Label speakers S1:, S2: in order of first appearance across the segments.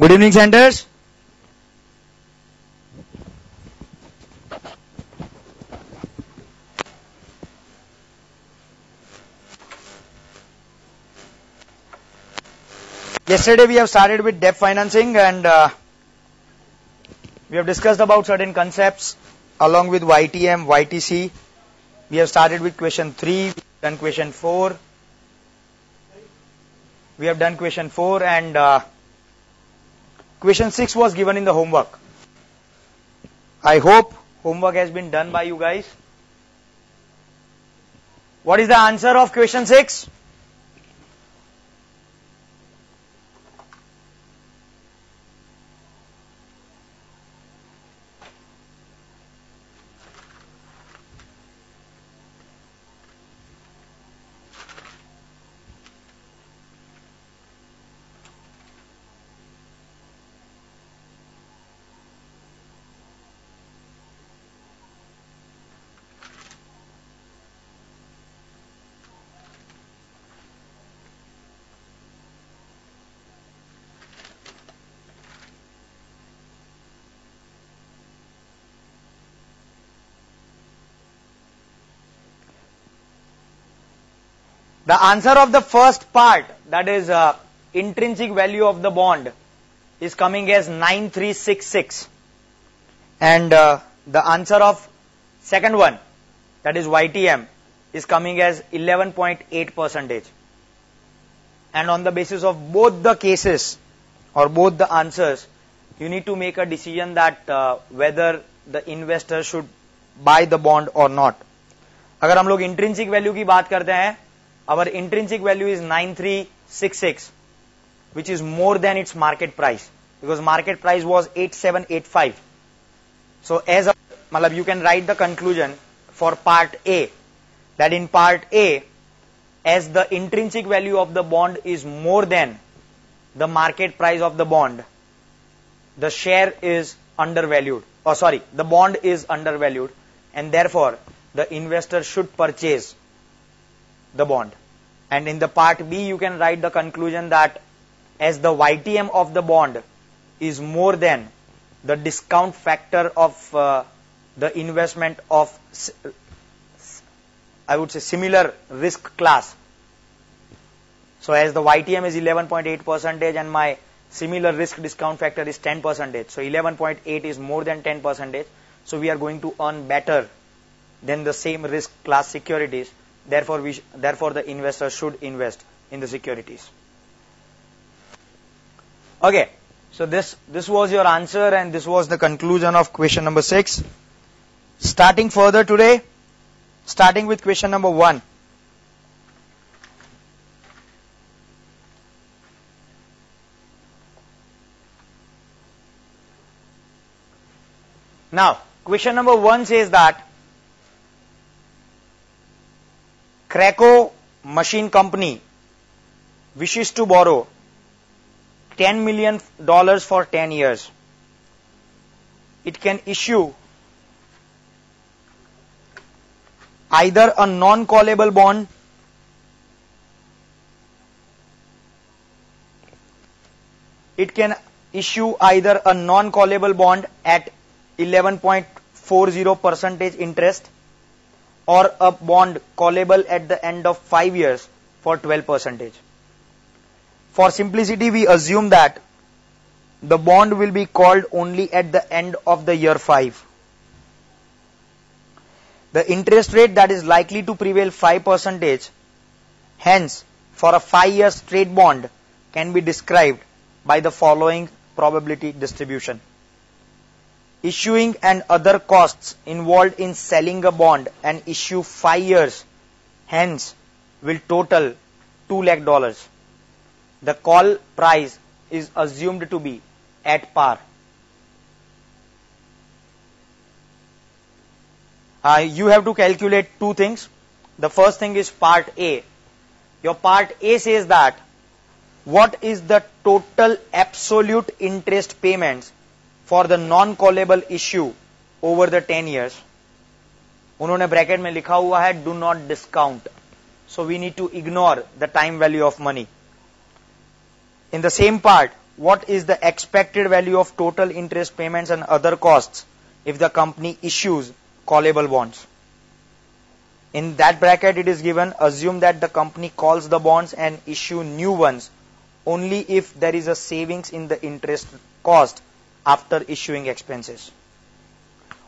S1: Good evening, Sanders. Yesterday we have started with debt financing and uh, we have discussed about certain concepts along with YTM, YTC. We have started with question 3, done question 4. We have done question 4 and uh, question 6 was given in the homework. I hope homework has been done by you guys. What is the answer of question 6? The answer of the first part, that is uh, intrinsic value of the bond, is coming as 9366. And uh, the answer of second one, that is YTM, is coming as 11.8 percentage. And on the basis of both the cases or both the answers, you need to make a decision that uh, whether the investor should buy the bond or not. अगर हम लोग intrinsic value की बात करते हैं our intrinsic value is 9366 which is more than its market price because market price was 8785 so as a malab you can write the conclusion for part A that in part A as the intrinsic value of the bond is more than the market price of the bond the share is undervalued oh sorry the bond is undervalued and therefore the investor should purchase the bond. And in the part B, you can write the conclusion that as the YTM of the bond is more than the discount factor of uh, the investment of, I would say, similar risk class. So as the YTM is 11.8 percentage and my similar risk discount factor is 10 percentage. So 11.8 is more than 10 percentage. So we are going to earn better than the same risk class securities Therefore, we therefore the investor should invest in the securities. Okay, so this this was your answer and this was the conclusion of question number six. Starting further today, starting with question number one. Now, question number one says that Krakow Machine Company wishes to borrow 10 million dollars for 10 years. It can issue either a non-callable bond it can issue either a non-callable bond at 11.40 percentage interest or a bond callable at the end of 5 years for 12 percentage. For simplicity, we assume that the bond will be called only at the end of the year 5. The interest rate that is likely to prevail 5 percentage. Hence, for a 5 year straight bond can be described by the following probability distribution issuing and other costs involved in selling a bond and issue 5 years. Hence will total 2 lakh dollars. The call price is assumed to be at par. Uh, you have to calculate two things. The first thing is part a. Your part a says that what is the total absolute interest payments For the non callable issue over the ten years उन्होंने bracket में लिखा हुआ है do not discount so we need to ignore the time value of money in the same part what is the expected value of total interest payments and other costs if the company issues callable bonds. In that bracket it is given assume that the company calls the bonds and issue new ones only if there is a savings in the interest cost after issuing expenses.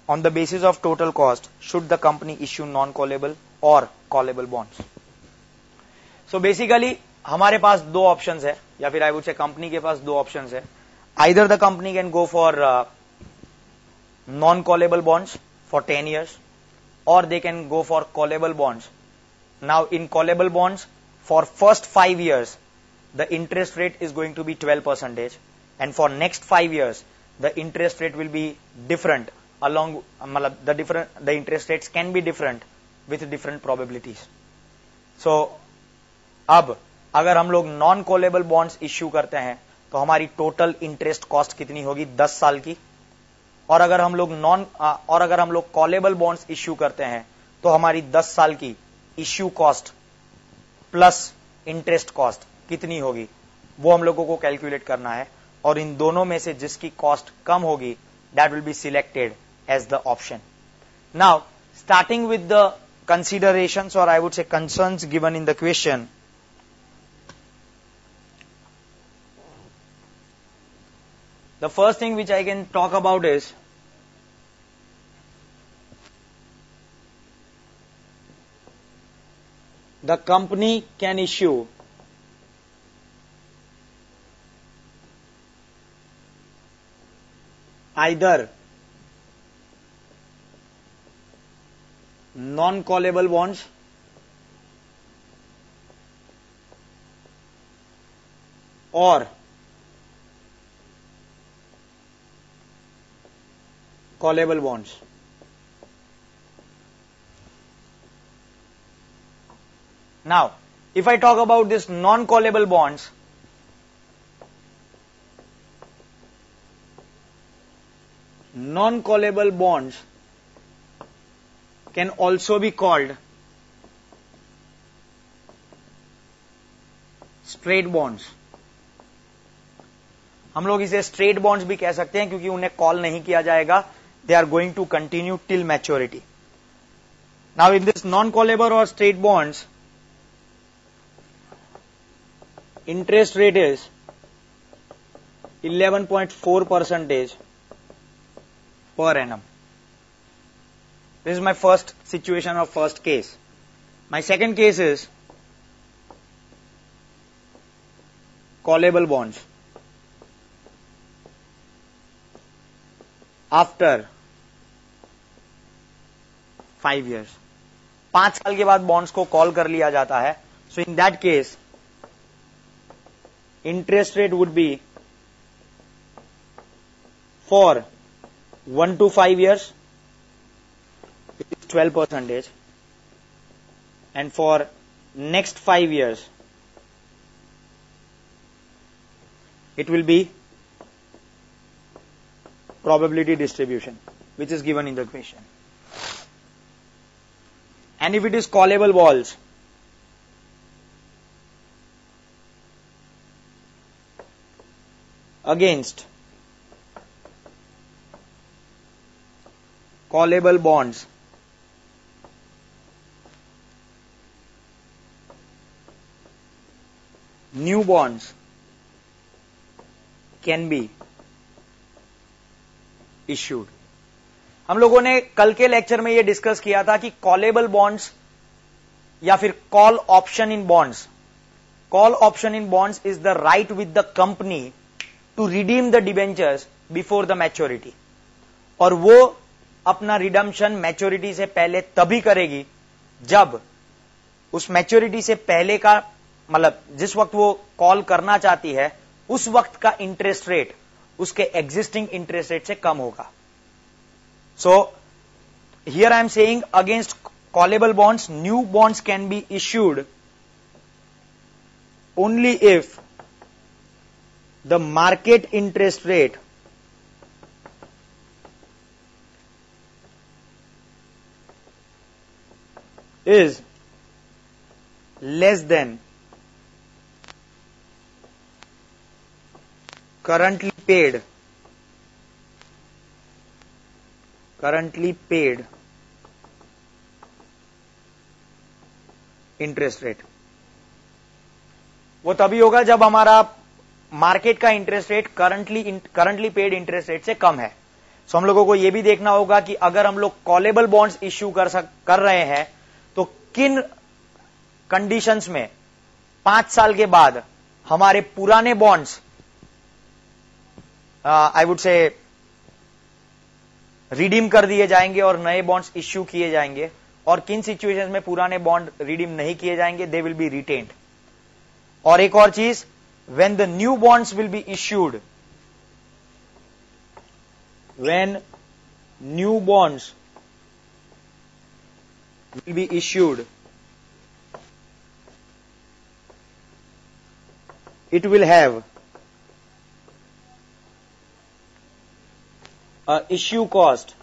S1: On the basis of total cost, should the company issue non-callable or callable bonds? So basically हमारे पास दो options है या फिर I would से company के पास दो options है either the company can go for non callable bonds for ten years or they can go for callable bonds. Now in callable bonds, for first five years, the interest rate is going to be 12 percentage and for next five years, the interest rate will be different along the different, the interest rates can be different with different probabilities. So, अब अगर हम लोग non callable bonds issue करते हैं तो हमारी total interest cost कितनी होगी? 10 साल की। और अगर हम लोग नॉन और अगर हम लोग कॉलेबल बॉन्ड्स इश्यू करते हैं तो हमारी 10 साल की issue cost plus interest cost कितनी होगी? वो हम लोगों को कैलकुलेट करना है। और इन दोनों में से जिसकी कॉस्ट कम होगी that will be selected as the option now starting with the consideration और I would say concern given in the question The first thing which I can talk about is, the company can issue either non-callable bonds or callable bonds. Now, if I talk about this non-callable bonds, non callable bonds can also be called straight bonds हम लोग इसे straight bonds भी कह सकते हैं क्योंकि उन्हें call नहीं किया जाएगा। They are going to continue till maturity now in this non callable और straight bonds interest rate is 11.4 percentage per annum. This is my first situation or first case. My second case is callable bonds. After five years पाँच साल के बाद bonds को call कर लिया जाता है so in that case interest rate would be for 1 to 5 years, 12 percentage. And for next 5 years, it will be probability distribution, which is given in the question. And if it is callable walls, against callable bonds. New bonds can be issued. हम लोगों ने कल के lecture में यह discuss किया था कि कॉलेबल बॉन्ड्स या फिर call option in bonds call option in bonds is the right with the company to redeem the debentures before the maturity और वो अपना रिडम्शन मैच्योरिटी से पहले तभी करेगी जब उस मैच्योरिटी से पहले का मतलब जिस वक्त वो कॉल करना चाहती है उस वक्त का इंटरेस्ट रेट उसके एग्जिस्टिंग इंटरेस्ट रेट से कम होगा। So here I am saying against callable bonds, new bonds can be issued only if the market interest rate is less than. Currently paid. Currently paid. Interest rate वो तभी होगा जब हमारा market का interest rate currently currently paid interest rate से कम है। So so, हम लोगों को यह भी देखना होगा कि अगर हम लोग कॉलेबल बॉन्ड्स इश्यू कर सक कर रहे हैं किन कंडीशंस में? पाँच साल के बाद हमारे पुराने bonds I would say redeem कर दिए जाएँगे और नए बॉन्ड्स इश्यू किए जाएँगे। और किन सिचुएशंस में पुराने बॉन्ड रिडीम नहीं किए जाएँगे? दे विल बी रिटेन्ड और एक और चीज़ when the new bonds will be issued when new bonds will be issued it will have a issue cost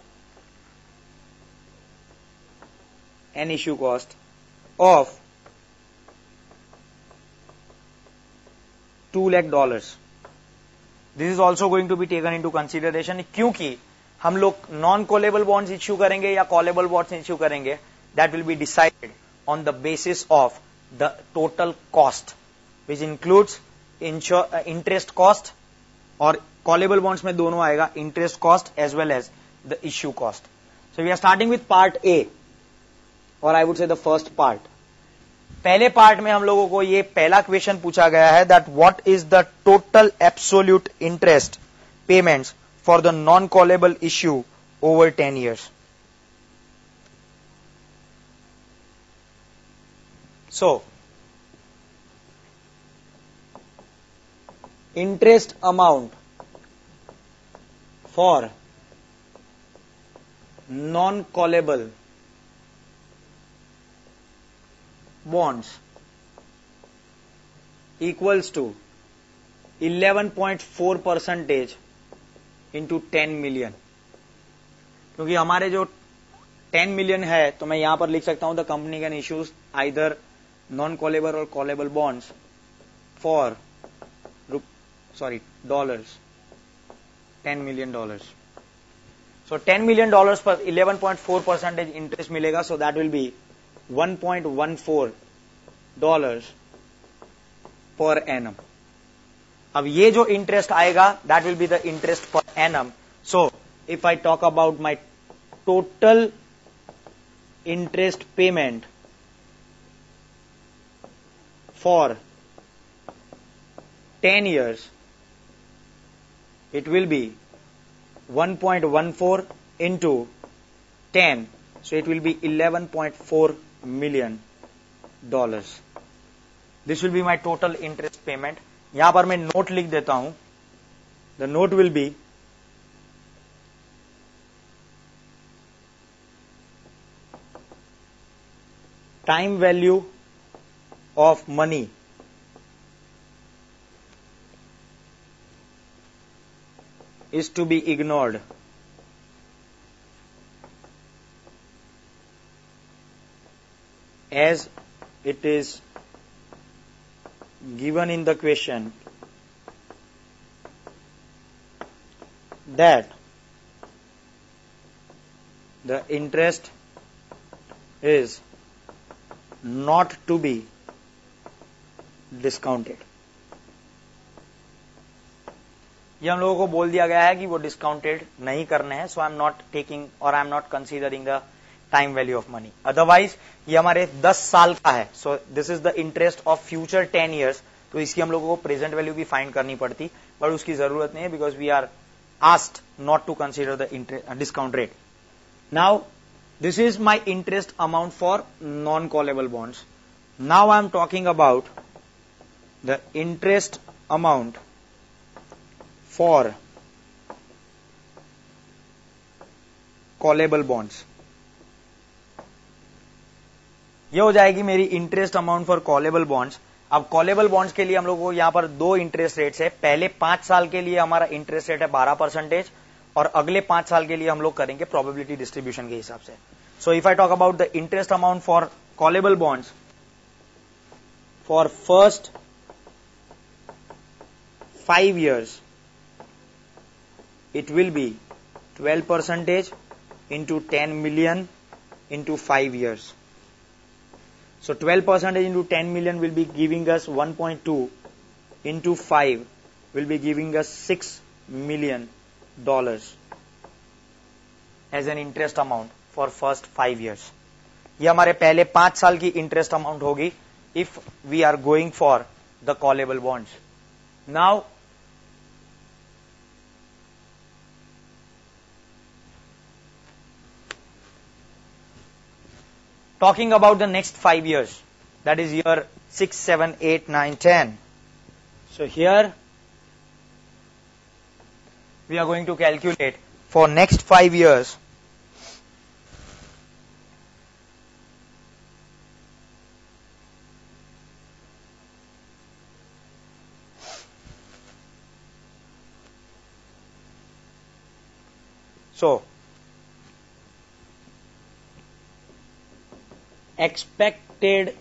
S1: an issue cost of 2 lakh dollars this is also going to be taken into consideration क्योंकि हम लोग non callable bonds issue करेंगे या callable bonds issue करेंगे that will be decided on the basis of the total cost which includes interest cost और callable bonds में दोनों आएगा interest cost as well as the issue cost so we are starting with part A और I would say the first part पहले part में हम लोगों को ये पहला क्वेश्चन पूछा गया है that what is the total absolute interest payments for the non callable issue over ten years so interest amount for non-callable bonds equals to 11.4 percentage into ten million क्योंकि हमारे जो 10 मिलियन है तो मैं यहाँ पर लिख सकता हूँ the company can issues either callable or callable bonds for sorry, dollars. 10 million dollars. So 10 million dollars पर 11.4 percentage interest मिलेगा so that will be 1.14 dollars per annum. अब ये जो इंटरेस्ट आएगा that will be the interest per annum so if I talk about my total interest payment for 10 years it will be 1.14 into 10 so it will be 11.4 million dollars this will be my total interest payment यहाँ पर मैं note लिख देता हूँ the note will be time value of money is to be ignored. As it is given in the question that the interest is not to be discounted. ये हम लोगों को बोल दिया गया है कि वो डिस्काउंटेड नहीं करने हैं so I am not taking और I am not considering the time value of money otherwise ये हमारे 10 साल का है so this is the interest of future 10 years तो इसकी हम लोगों को प्रेजेंट वैल्यू भी फाइंड करनी पड़ती बट उसकी ज़रूरत नहीं है because we are asked not to consider the discount rate now this is my interest amount for non callable bonds now I am talking the interest amount for callable bonds ये हो जाएगी मेरी interest amount for callable bonds अब callable bonds के लिए हम लोग को यहाँ पर दो इंटरेस्ट रेट्स है। पहले पाँच साल के लिए हमारा इंटरेस्ट रेट है बारह परसेंटेज और अगले पाँच साल के लिए हम लोग करेंगे प्रोबेबिलिटी डिस्ट्रीब्यूशन के हिसाब से। So if I talk about the interest amount for callable bonds for first Five years it will be 12 percentage into 10 million into 5 years. So 12 percentage into 10 million will be giving us 1.2 into 5 will be giving us 6 million dollars as an interest amount for first 5 years. ये हमारे पहले पांच साल की interest amount होगी if we are going for the callable bonds now talking about the next five years. That is year 6 7 8 9 10 so here we are going to calculate for next five years. So expected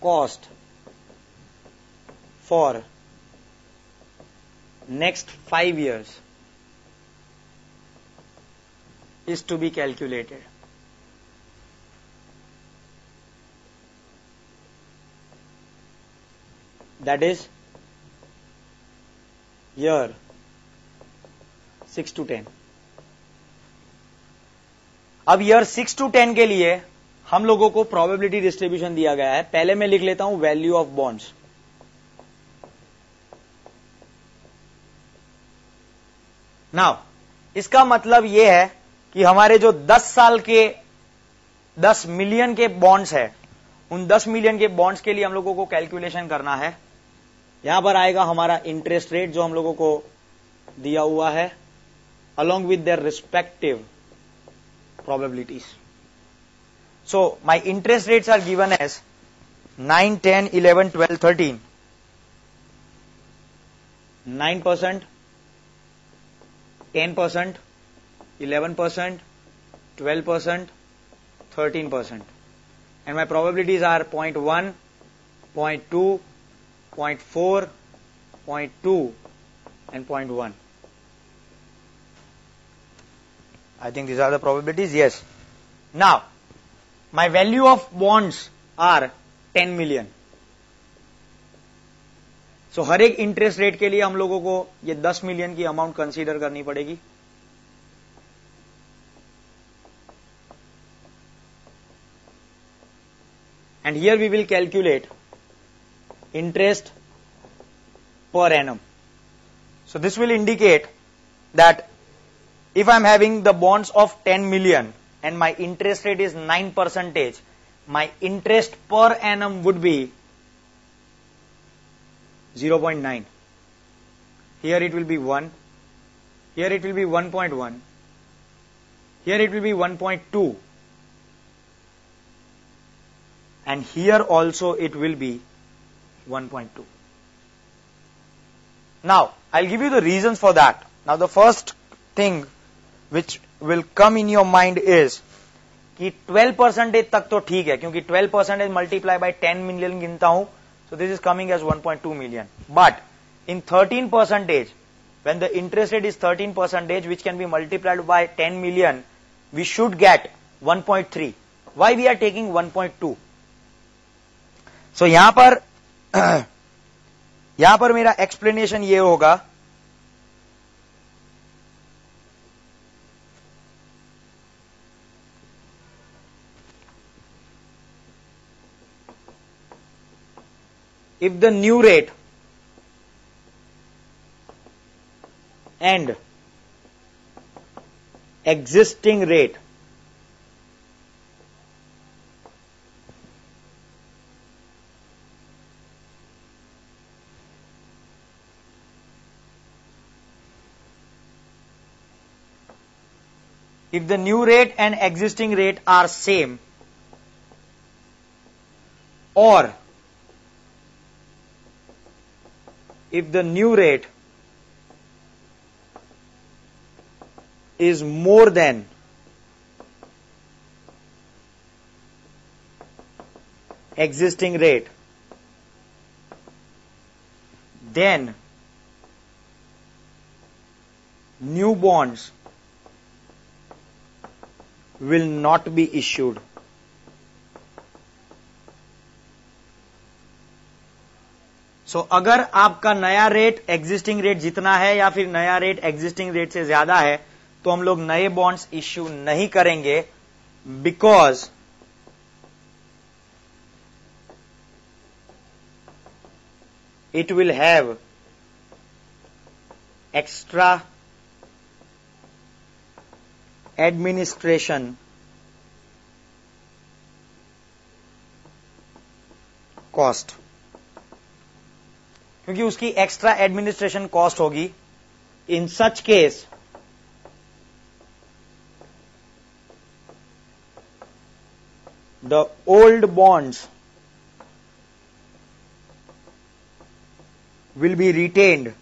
S1: cost for next five years is to be calculated. That is year 6 to 10. अब year 6 to 10 के लिए हम लोगों को probability distribution दिया गया है। पहले मैं लिख लेता हूँ वैल्यू ऑफ़ बॉन्ड्स नाउ इसका मतलब यह है कि हमारे जो 10 साल के 10 मिलियन के बॉन्ड्स है, उन 10 मिलियन के बॉन्ड्स के लिए हम लोगों को कैलकुलेशन करना है। यहाँ पर आएगा हमारा इंटरेस्ट रेट जो हम लोगों को दिया हुआ है along with respective probabilities So my interest rates are given as 9, 10, 11, 12, 13. 9%, 10%, 11%, 12%, 13%. And my probabilities are 0.1, 0.2, 0.4, 0.2 and 0.1. I think these are the probabilities, yes. Now, my value of bonds are 10 million. So so, हर एक interest rate के लिए हम लोगों को ये 10 million की amount consider करनी पड़ेगी and here we will calculate interest per annum. So this will indicate that if I am having the bonds of 10 million and my interest rate is 9 percentage, my interest per annum would be 0.9. Here it will be 1. Here it will be 1.1. Here it will be 1.2 and here also it will be 1.2. Now, I'll give you the reasons for that. Now, the first thing which will come in your mind is कि 12 percentage तक तो ठीक है, क्योंकि 12 percentage multiply by 10 million गिनता हूँ so this is coming as 1.2 million but in 13 percentage when the interest rate is 13 percentage which can be multiplied by 10 million we should get 1.3 why we are taking 1.2 so यहाँ पर यहाँ पर मेरा explanation ये होगा if the new rate and existing rate if the new rate and existing rate are same or if the new rate is more than existing rate then new bonds will not be issued. So so, अगर आपका नया rate existing rate जितना है या फिर नया rate existing rate से ज़्यादा है तो हम लोग नए बॉन्ड्स इश्यू नहीं करेंगे because it will have extra administration cost क्योंकि उसकी एक्स्ट्रा एडमिनिस्ट्रेशन कॉस्ट होगी। In such case the old bonds will be retained.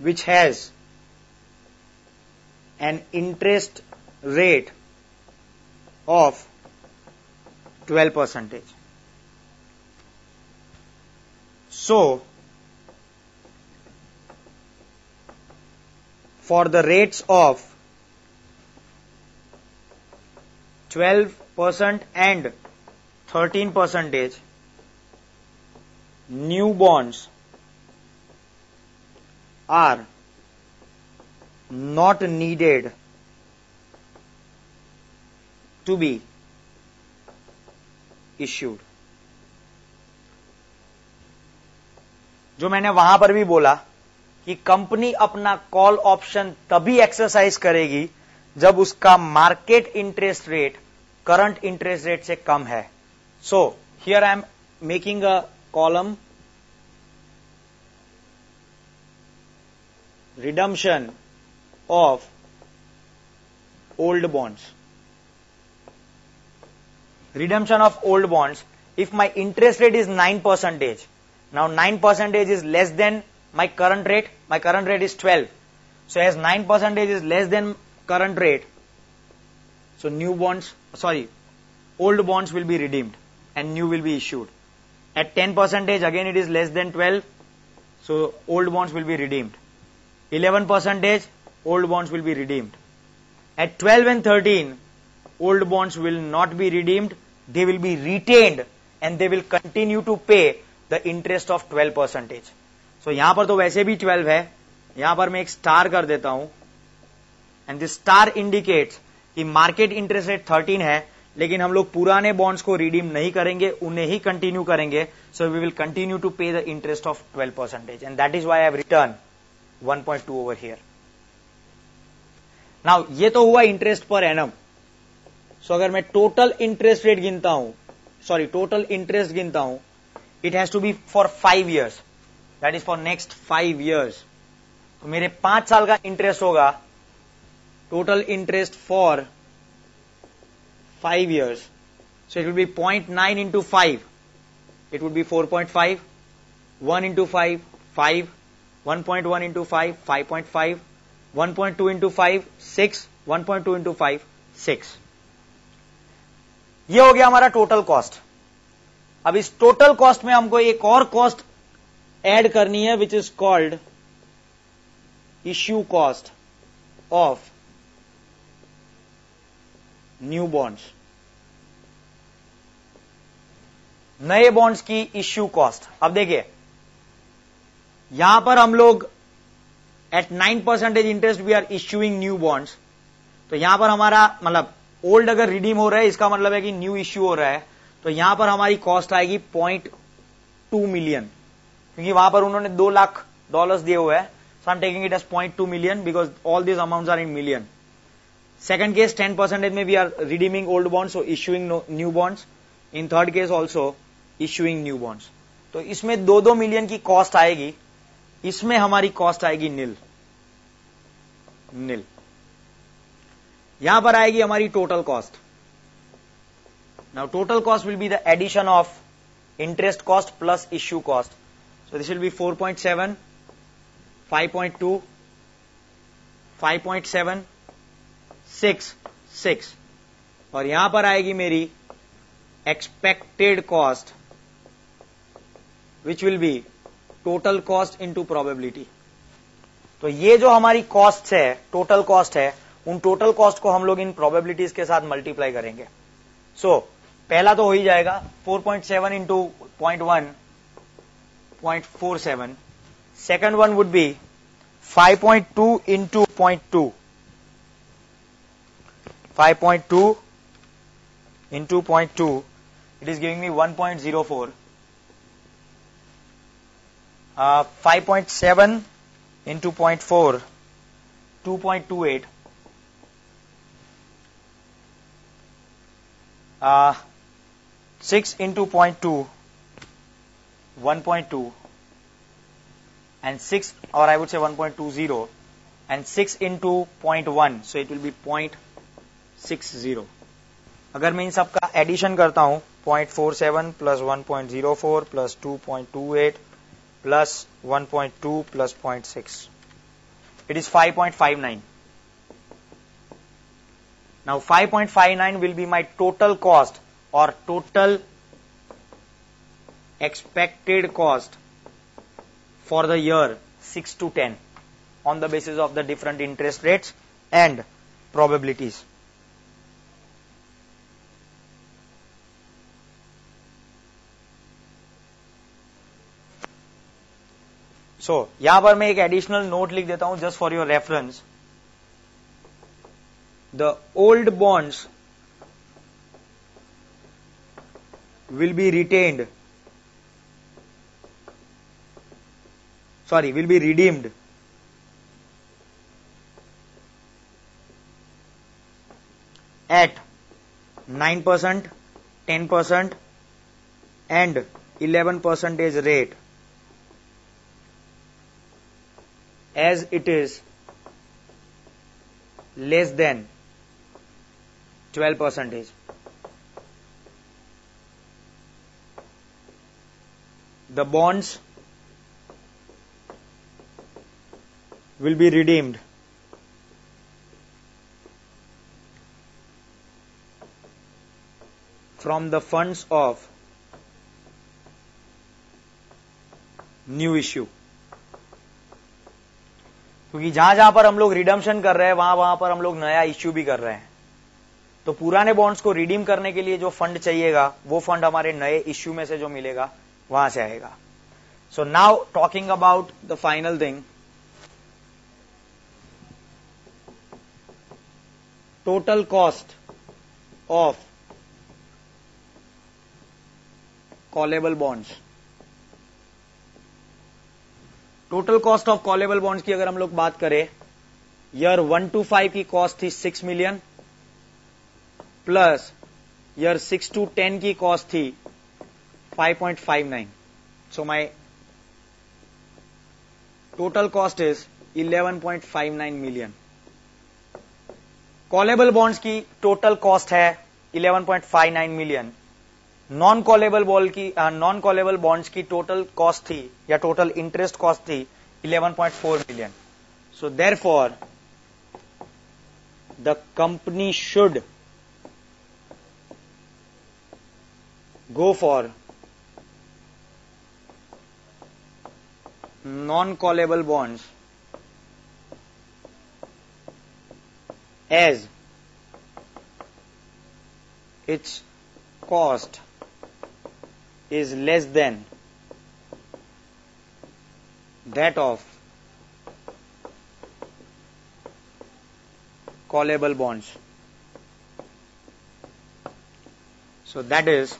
S1: Which has an interest rate of 12 percentage. So, for the rates of 12 percent and 13 percentage new bonds are not needed to be issued. जो मैंने वहाँ पर भी बोला कि company अपना call option तभी exercise करेगी जब उसका market interest rate current interest rate से कम है। So here I am making a column redemption of old bonds. Redemption of old bonds. If my interest rate is 9 percentage, now 9 percentage is less than my current rate, my current rate is 12. So as 9 percentage is less than current rate, so new bonds, sorry, old bonds will be redeemed and new will be issued. At 10 percentage, again it is less than 12, so old bonds will be redeemed. 11 percentage, old bonds will be redeemed. At 12 and 13, old bonds will not be redeemed, they will be retained and they will continue to pay the interest of 12 percentage. So, यहाँ पर तो वैसे भी 12 है। यहाँ पर मैं एक स्टार कर देता हूँ। एंड दिस स्टार इंडिकेट्स कि मार्केट इंटरेस्ट रेट थर्टीन है, लेकिन हम लोग पुराने बॉन्ड्स को रिडीम नहीं करेंगे, उन्हें ही कंटिन्यू करेंगे। So we will continue to pay the interest of twelve percentage and that is why have return 1.2 over here now ये तो हुआ इंटरेस्ट पर एनम सो अगर मैं टोटल इंटरेस्ट रेट गिनता हूँ सॉरी टोटल इंटरेस्ट गिनता हूँ it has to be for five years that is for next five years तो मेरे पाँच साल का इंटरेस्ट होगा total interest for 5 years. So it will be 0.9 into 5. It would be 4.5. 1 into 5, 5. 1.1 into 5, 5.5. 1.2 into 5, 6. 1.2 into 5, 6. ये हो गया हमारा टोटल कॉस्ट अब इस टोटल कॉस्ट में हमको एक और कॉस्ट ऐड करनी है which is called issue cost of new bonds नए बॉन्ड्स की इश्यू कॉस्ट अब देखिए, यहाँ पर हम लोग at nine percentage interest we are issuing new bonds तो यहाँ पर हमारा मतलब ओल्ड अगर रिडीम हो रहा है इसका मतलब है कि न्यू इश्यू हो रहा है तो यहाँ पर हमारी कॉस्ट आएगी पॉइंट टू मिलियन। क्योंकि वहाँ पर उन्होंने दो लाख डॉलर्स दिए हुए हैं। So I am taking it as point two million because all this amount are in million Second case, 10 percentage में are redeeming old bonds, so issuing no, new bonds. In third case also, issuing new bonds. तो इसमें दो दो million की cost आएगी। इसमें हमारी cost आएगी नील नील यहाँ पर आएगी हमारी total cost now total cost will be the addition of interest cost plus issue cost so this will be 4.7 5.2 5.7 six six और यहाँ पर आएगी मेरी expected cost which will be total cost into probability तो ये जो हमारी कॉस्ट है टोटल कॉस्ट है उन टोटल कॉस्ट को हम लोग इन प्रोबेबिलिटीज के साथ मल्टीप्लाई करेंगे। सो so, पहला तो हो ही जाएगा 4.7 point seven into point one point four seven second one would be 5.2 point two into point two five point two into point two it is giving me one point zero four five point seven into 0.4, 2.28. Uh, 6 into 0.2, 1.2 and 6 or I would say 1.20 and 6 into 0.1 so it will be 0.60 अगर मैं इन सब का addition करता हूं 0.47 plus 1.04 plus 2.28 plus 1.2 plus 0.6. It is 5.59. Now 5.59 will be my total cost or total expected cost for the year 6 to 10 on the basis of the different interest rates and probabilities. so, यहाँ पर मैं एक additional note लिख देता हूँ just for your reference the old bonds will be retained. Sorry will be redeemed. At 9% 10% and 11 percentage rate. As it is less than. 12 percentage the bonds will be redeemed from the funds of new issue क्योंकि जहाँ जहाँ पर हम लोग redemption कर रहे हैं वहाँ वहाँ पर हम लोग नया इश्यू भी कर रहे हैं। तो पुराने बॉन्ड्स को रिडीम करने के लिए जो फंड चाहिएगा, वो फंड हमारे नए इश्यू में से जो मिलेगा, वहाँ से आएगा। So now talking about the final thing total cost of callable bonds total cost of callable bonds की अगर हम लोग बात करें ईयर वन टू फाइव की कॉस्ट थी six million plus year six to ten की कॉस्ट थी five point five nine. So my total cost is eleven point five nine million callable bonds की टोटल कॉस्ट है eleven point five nine million non callable ball की non callable bonds की total cost थी या total interest cost थी 11.4 million so therefore the company should go for non-callable bonds as its cost is less than that of callable bonds. So that is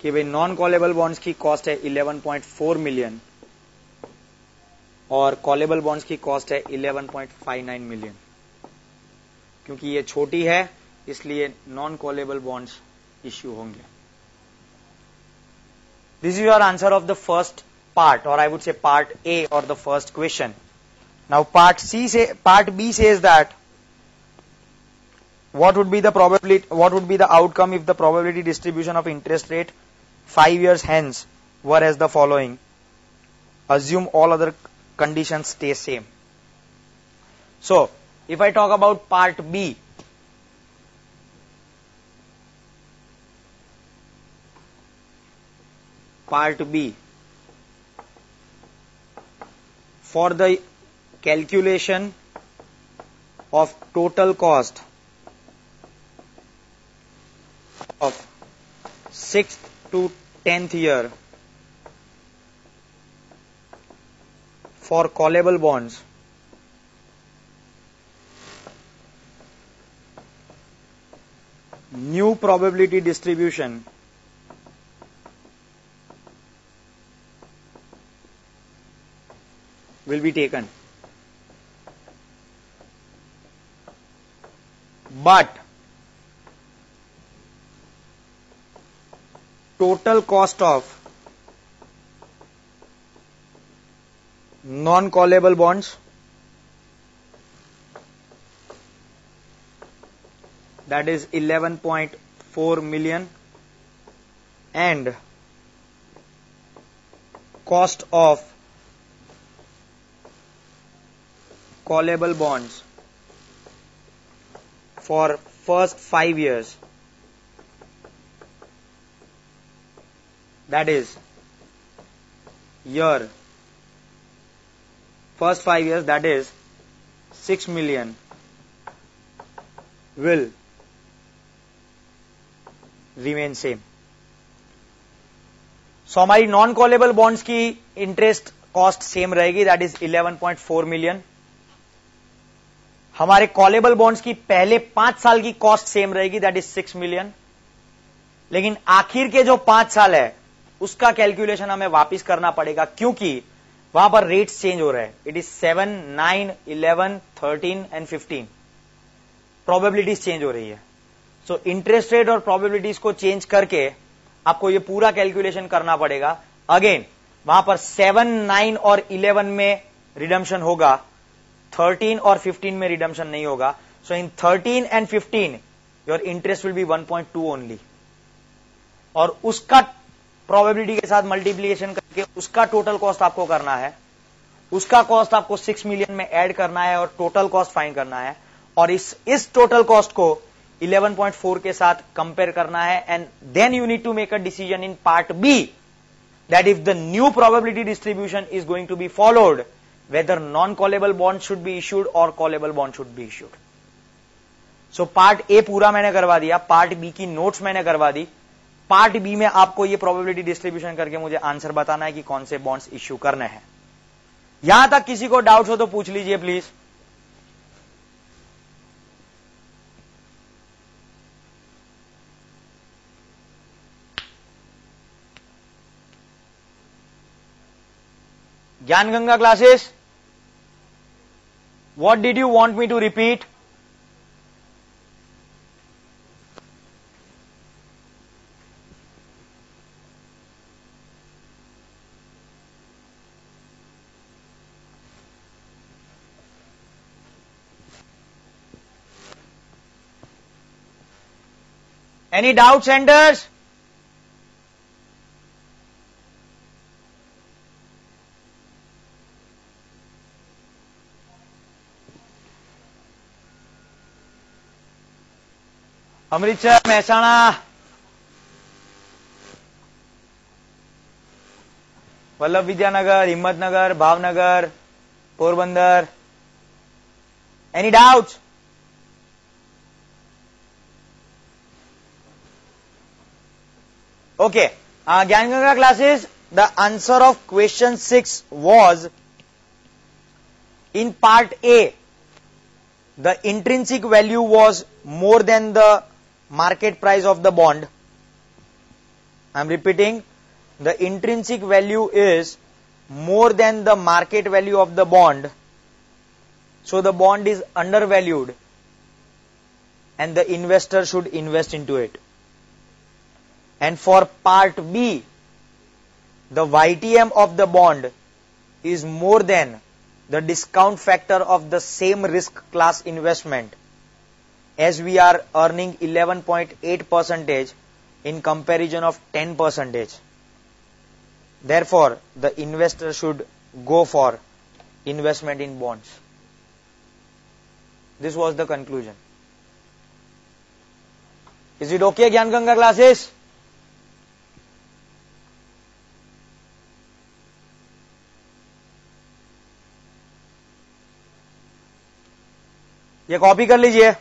S1: कि भाई non callable bonds की cost है 11.4 million और callable bonds की cost है 11.59 million क्योंकि ये छोटी है, इसलिए नॉन कॉलेबल बॉन्ड्स इश्यू होंगे. This is your answer of the first part और I would say part A और the first question now part C say part B say is that what would be the probability what would be the outcome if the probability distribution of interest rate 5 years hence were as the following assume all other conditions stay same so if i talk about part b part B. for the calculation of total cost of 6th to 10th year for callable bonds. New probability distribution. Will be taken. But total cost of non callable bonds. That is 11.4 million. And cost of callable bonds for first 5 years that is year first 5 years, that is 6 million will remain same so हमारी non callable bonds की interest cost same रहेगी that is 11.4 million हमारे callable bonds की पहले पाँच साल की cost same रहेगी दैट इज़ सिक्स मिलियन लेकिन आखिर के जो पाँच साल है उसका कैलकुलेशन हमें वापिस करना पड़ेगा, क्योंकि वहाँ पर रेट्स चेंज हो रहे हैं। It is seven nine eleven thirteen and fifteen probabilities change हो रही है। सो इंटरेस्ट रेट और प्रोबेबिलिटीज को चेंज करके आपको ये पूरा कैलकुलेशन करना पड़ेगा। अगेन वहाँ पर सेवन नाइन और इलेवन में रिडम्शन होगा। थर्टीन और फिफ्टीन में रिडम्शन नहीं होगा। So in thirteen and fifteen your interest will be one point two only और उसका प्रोबेबिलिटी के साथ मल्टीप्लीकेशन करके उसका टोटल कॉस्ट आपको करना है। उसका कॉस्ट आपको सिक्स मिलियन में ऐड करना है और टोटल कॉस्ट फाइंड करना है। और इस इस टोटल कॉस्ट को 11.4 के साथ कंपेयर करना है and then you need to make a decision in part B that if the new probability distribution is going to be followed whether non callable bond should be issued or callable bond should be issued so part A पूरा मैंने करवा दिया part B की notes मैंने करवा दी। Part B में आपको ये प्रोबेबिलिटी डिस्ट्रीब्यूशन करके मुझे आंसर बताना है कि कौन से बॉन्ड्स इश्यू करने हैं। यहाँ तक किसी को डाउट हो तो पूछ लीजिए please Gyan Ganga classes what did you want me to repeat Any doubt centers? Amritsar Mehsana Vallabh Vidyanagar Himmatnagar Bhavnagar Porbandar any doubts Okay. Uh, Ganga classes, the answer of question 6 was in part A, the intrinsic value was more than the market price of the bond. I am repeating, the intrinsic value is more than the market value of the bond. So the bond is undervalued and the investor should invest into it. And for part B, the YTM of the bond is more than the discount factor of the same risk class investment as we are earning 11.8 percentage in comparison of 10 percentage. Therefore, the investor should go for investment in bonds. This was the conclusion. Is it okay, Gyan Ganga classes? ये copy कर लीजिए।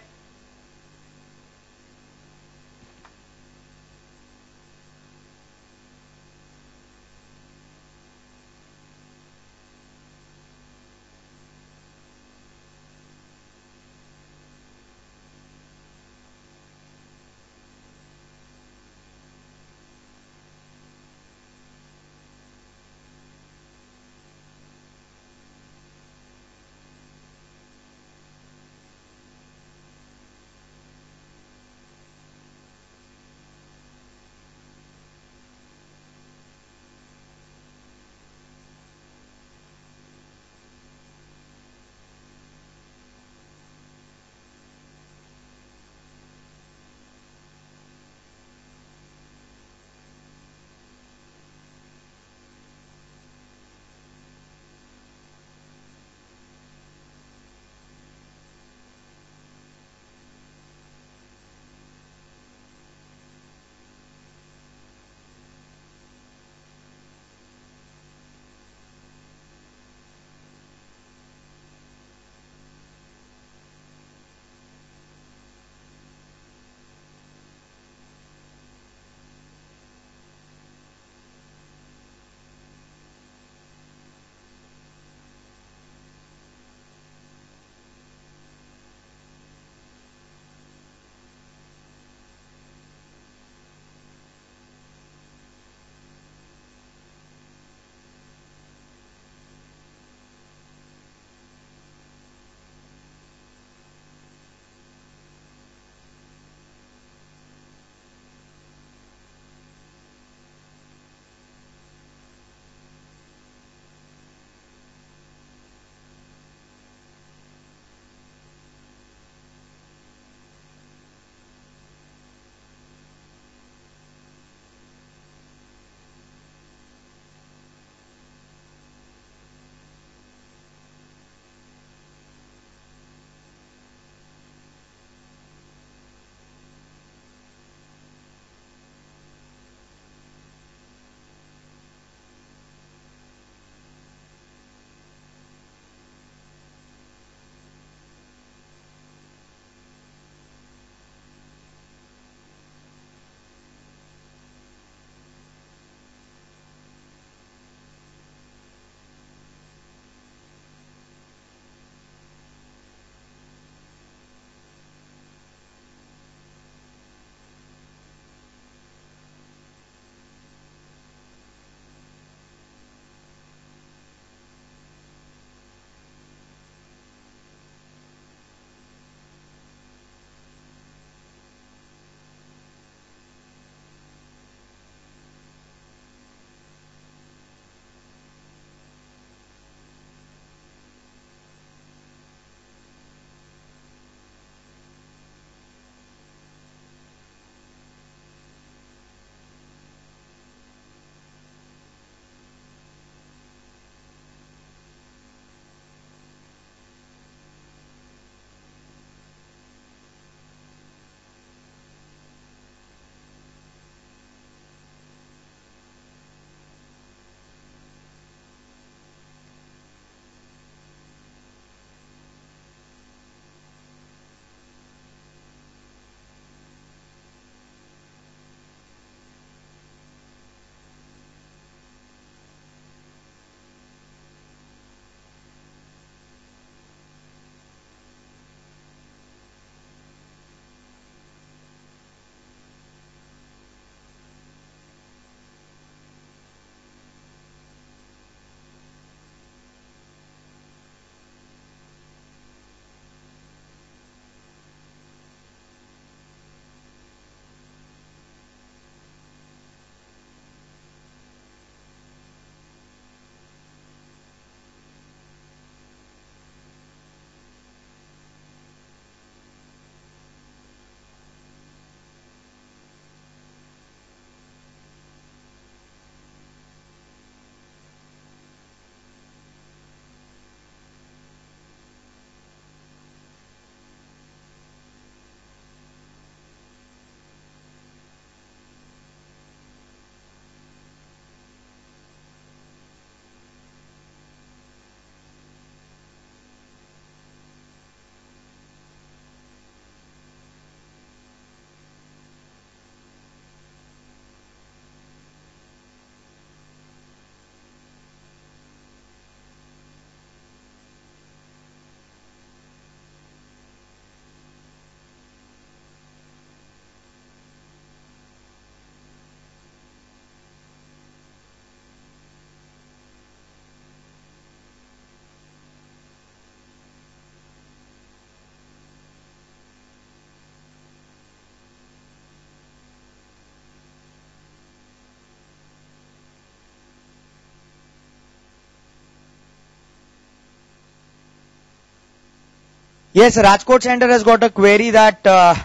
S1: Yes, Rajkot Center has got a query that uh,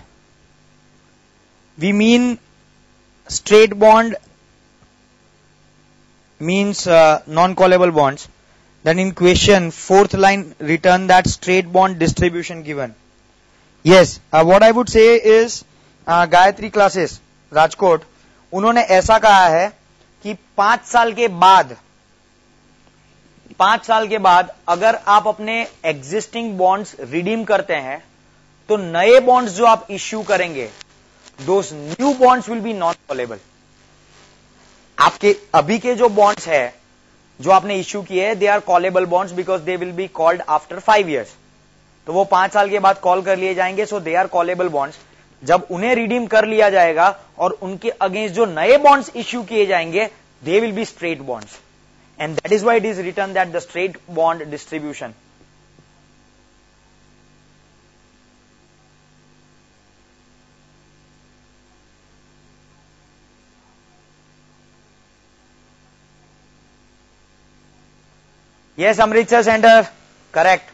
S1: we mean straight bond means uh, non-callable bonds. Then in question, fourth line, return that straight bond distribution given. Yes, uh, what I would say is uh, Gayatri classes Rajkot उन्होंने ऐसा कहा है कि पाँच साल के बाद पाँच साल के बाद अगर आप अपने एग्जिस्टिंग बॉन्ड्स रिडीम करते हैं तो नए बॉन्ड्स जो आप इश्यू करेंगे दो new bonds will be non callable आपके अभी के जो बॉन्ड्स है, जो आपने इश्यू किए they are callable bonds because they will be called after five years तो वो पाँच साल के बाद कॉल कर लिए जाएँगे so they are callable bonds जब उन्हें रिडीम कर लिया जाएगा और उनके अगेंस्ट जो नए बॉन्ड्स इश्यू किए जाएँगे they will be straight bonds And that is why it is written that the straight bond distribution. Yes, Amritsar Center, correct.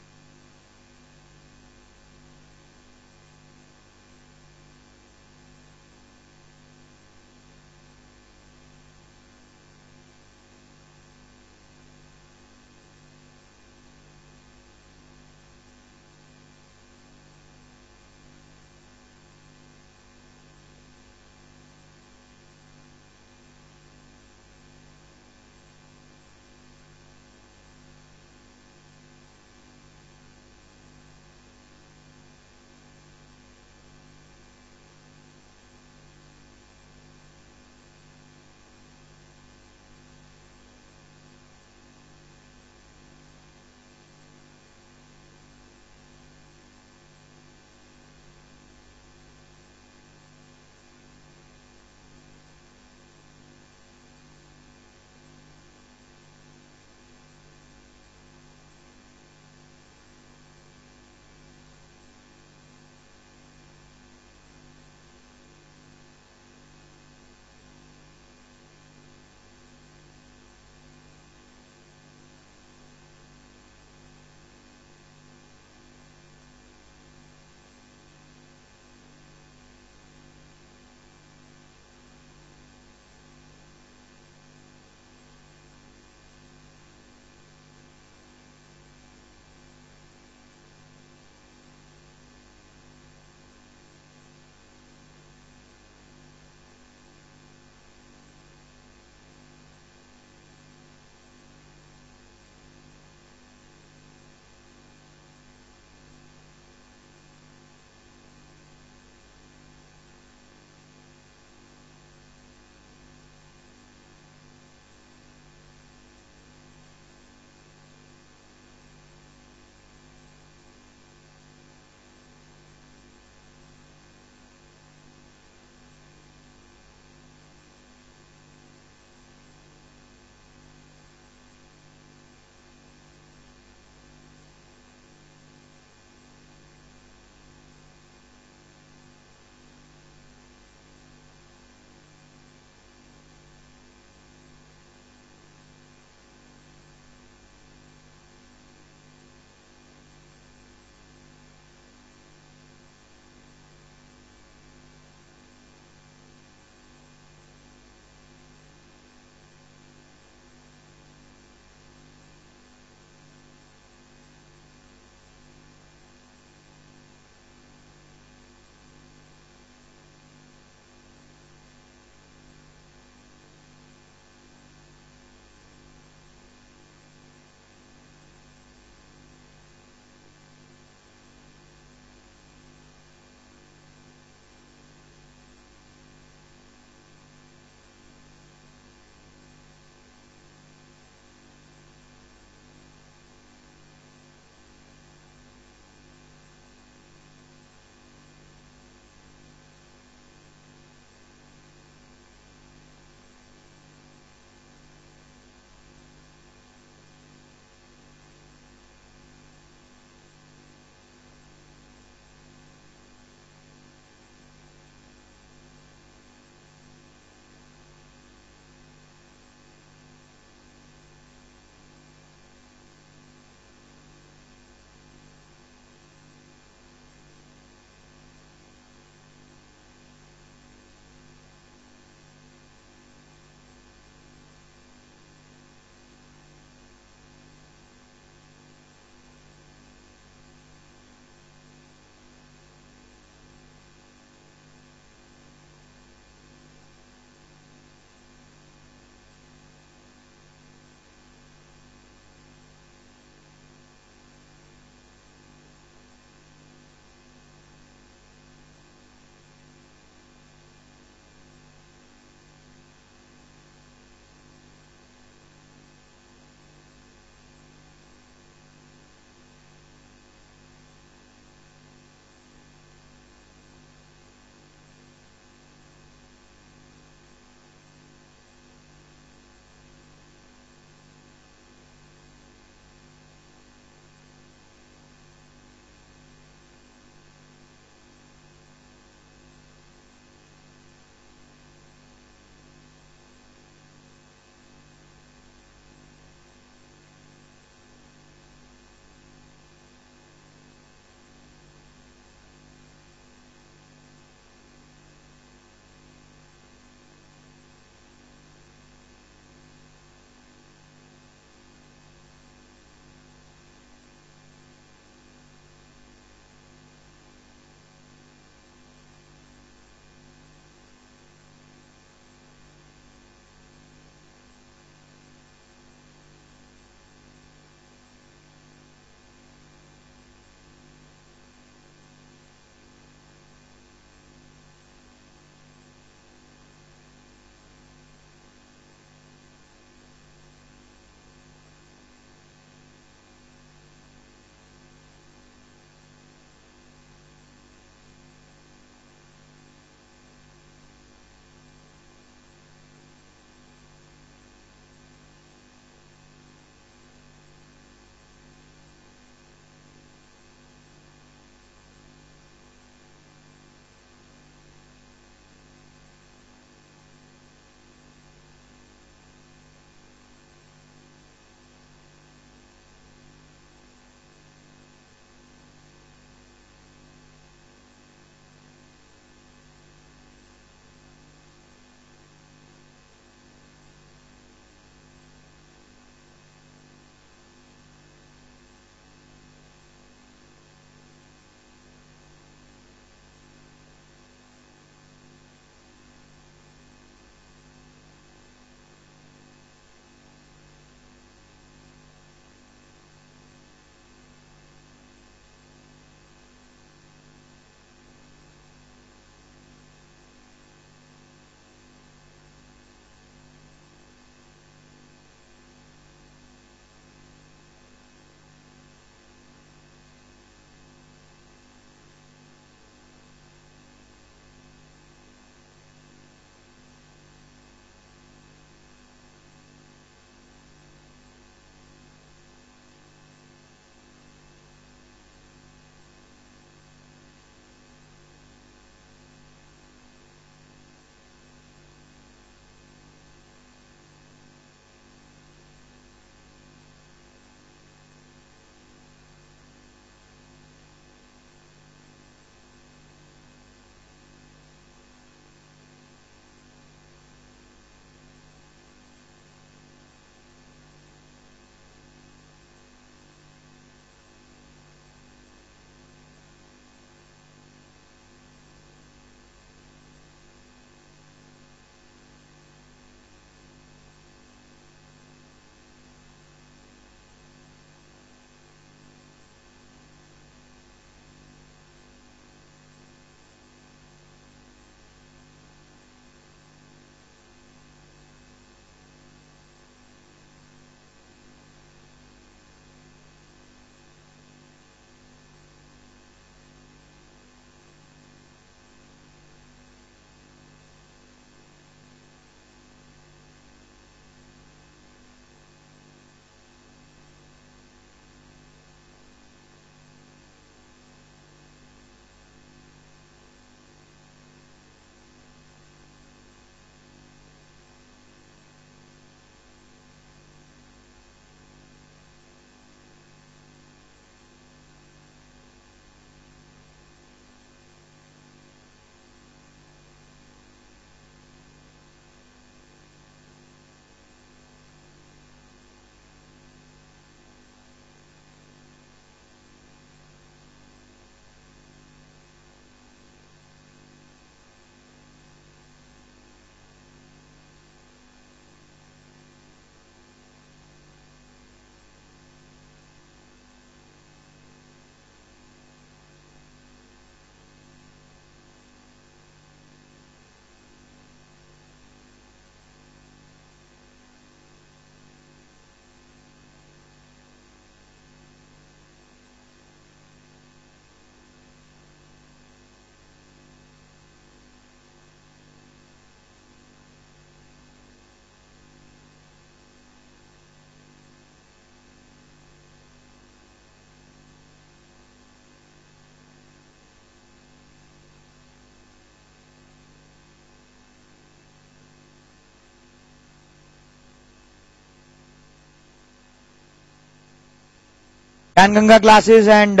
S1: Ganga classes and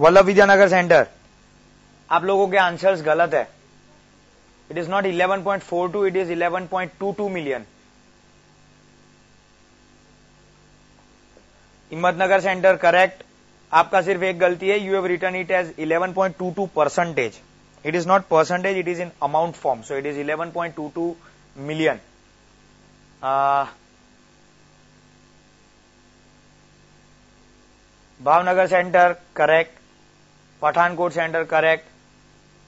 S1: Vallabh Vidyanagar center आप लोगों के आंसर्स गलत है। It is not 11.42 it is 11.22 million Himmatnagar center correct आपका सिर्फ़ एक गलती है। You have return it as 11.22 percentage it is not percentage it is in amount form so it is 11.22 million Bhavnagar center correct Center, correct.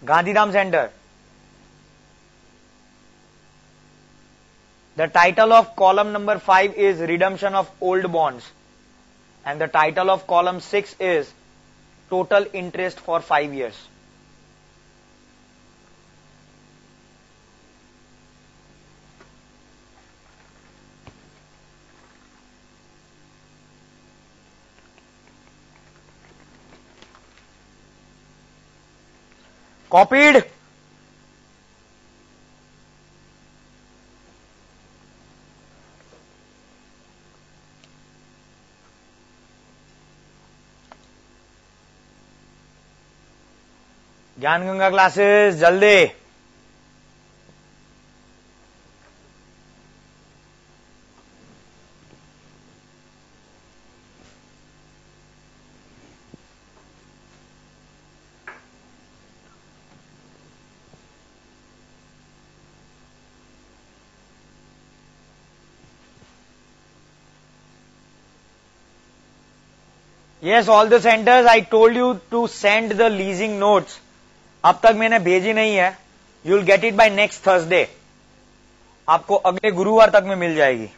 S1: Gandhi Gandhidham Center. The title of column number 5 is redemption of old bonds and the title of column 6 is total interest for 5 years. Copied? Gyan Ganga classes जल्दी Yes, all the centers I told you to send the leasing notes अब तक मैंने भेजी नहीं है। You will get it by next Thursday आपको अगले गुरुवार तक में मिल जाएगी।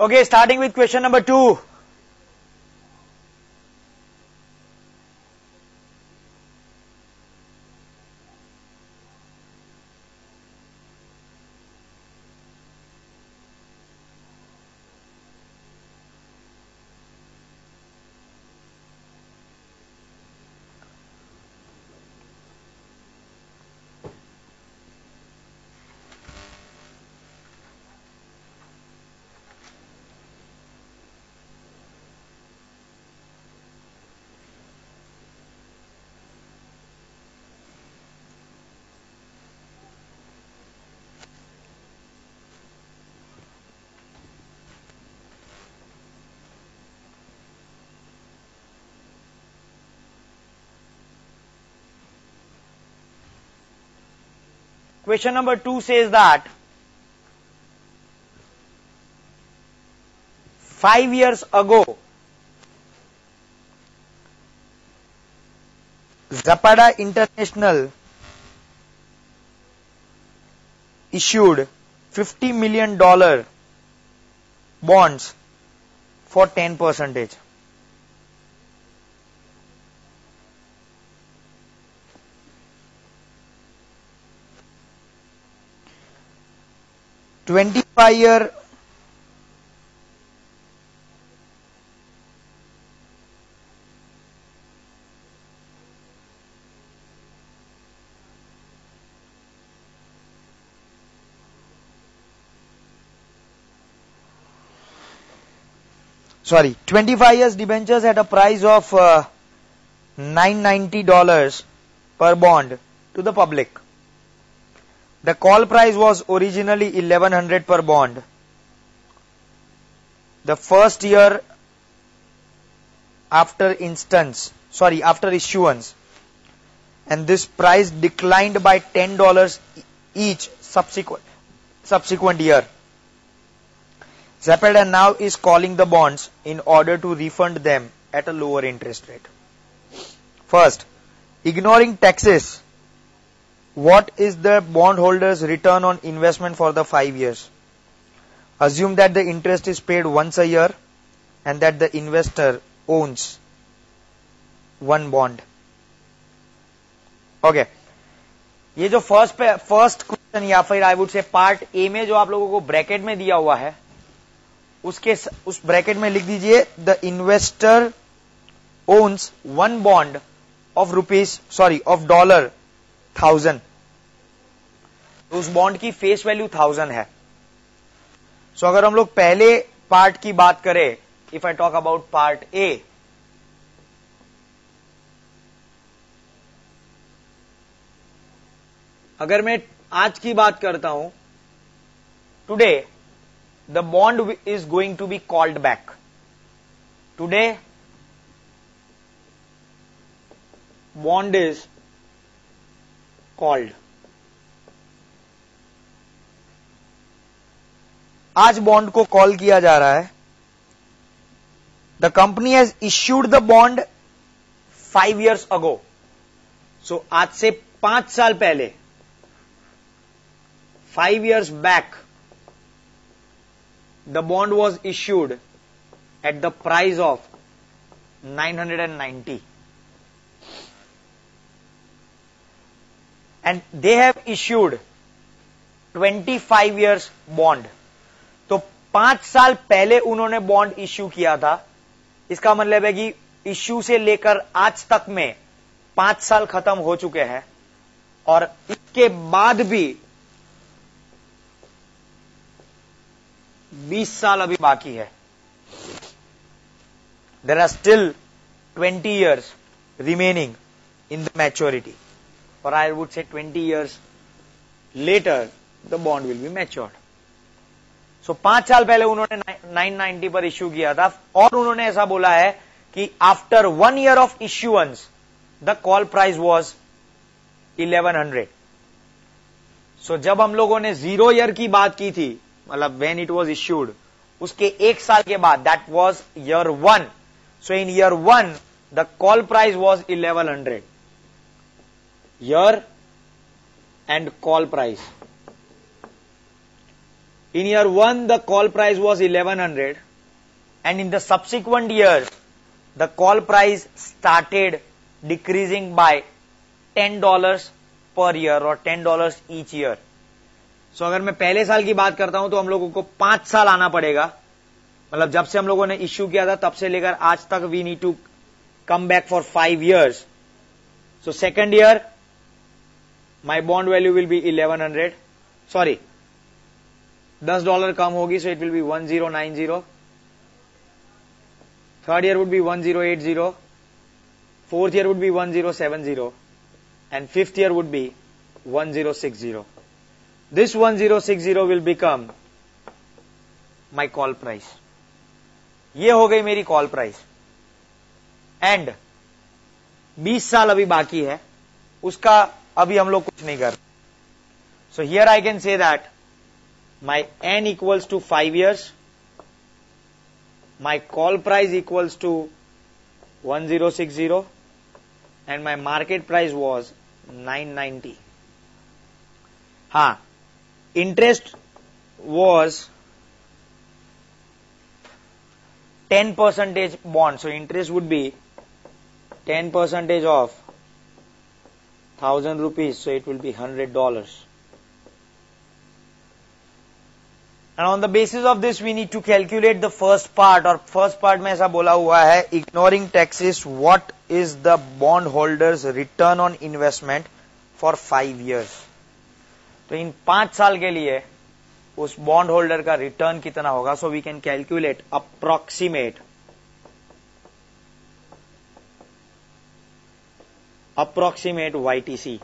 S1: Okay, starting with question number two. Question number two says that five years ago, Zapada International issued $50 million bonds for 10 percentage. Twenty-five year. Sorry 25 years debentures at a price of uh, 990 dollars per bond to the public the call price was originally 1100 per bond. The first year after instance sorry after issuance. And this price declined by 10 dollars each subsequent subsequent year. Zapata now is calling the bonds in order to refund them at a lower interest rate. First, ignoring taxes, what is the bondholder's return on investment for the five years? Assume that the interest is paid once a year and that the investor owns one bond. Okay okay. ये जो first first question या फिर I would say part ए में जो आप लोगों को bracket में दिया हुआ है उसके उस ब्रैकेट में लिख दीजिए the investor owns one bond of rupees sorry of dollar thousand तो उस बॉन्ड की फेस वैल्यू थाउज़ेंड है. सो so, अगर हम लोग पहले पार्ट की बात करें if I talk about part A अगर मैं आज की बात करता हूँ today the bond is going to be called back Today, bond is called. आज बॉन्ड को कॉल किया जा रहा है। The company has issued the bond five years ago सो आज से पाँच साल पहले five years back the bond was issued at the price of 990 and they have issued 25 years bond. तो पाँच साल पहले उन्होंने बॉन्ड इश्यू किया था। इसका मतलब है कि इश्यू से लेकर आज तक में पाँच साल खत्म हो चुके हैं। और इसके बाद भी बीस साल अभी बाकी है। There are still twenty years remaining in the maturity or I would say 20 years later, the bond will be matured. So so, पाँच साल पहले उन्होंने 990 पर इश्यू किया था और उन्होंने ऐसा बोला है कि after one year of issuance the call price was 1100 so so, जब हम लोगों ने ज़ीरो ईयर की बात की थी मतलब वेन इट वॉज़ इश्यूड उसके एक साल के बाद that was year one so in year one the call price eleven hundred year and call price. In year 1, the call price was 1100 and in the subsequent year, the call price started decreasing by $10 per year और ten dollar each year so अगर मैं पहले साल की बात करता हूँ तो हम लोगों को पाँच साल आना पड़ेगा। मतलब जब से हम लोगों ने इश्यू किया था तब से लेकर आज तक we need to come back for five years so second year my bond value will be eleven hundred sorry दस डॉलर कम होगी so it will be one zero nine zero third year would be one zero eight zero fourth year would be one zero seven zero and fifth year would be one zero six zero this one zero this 1060 will become my call price. ये हो गई मेरी call price and 20 साल अभी बाकी है, उसका अभी हम लोग कुछ नहीं कर so here I can say that my N equals to five years my call price equals to one zero six zero and my market price was nine ninety ah interest was ten percentage bond so interest would be ten percentage of 1000 rupees. So it will be $100. And on the basis of this, we need to calculate the first part or first part में ऐसा बोला हुआ है ignoring taxes what is the bond holders return on investment for five years. तो इन पाँच साल के लिए उस बॉन्ड होल्डर का रिटर्न कितना होगा so we can calculate approximate approximate YTC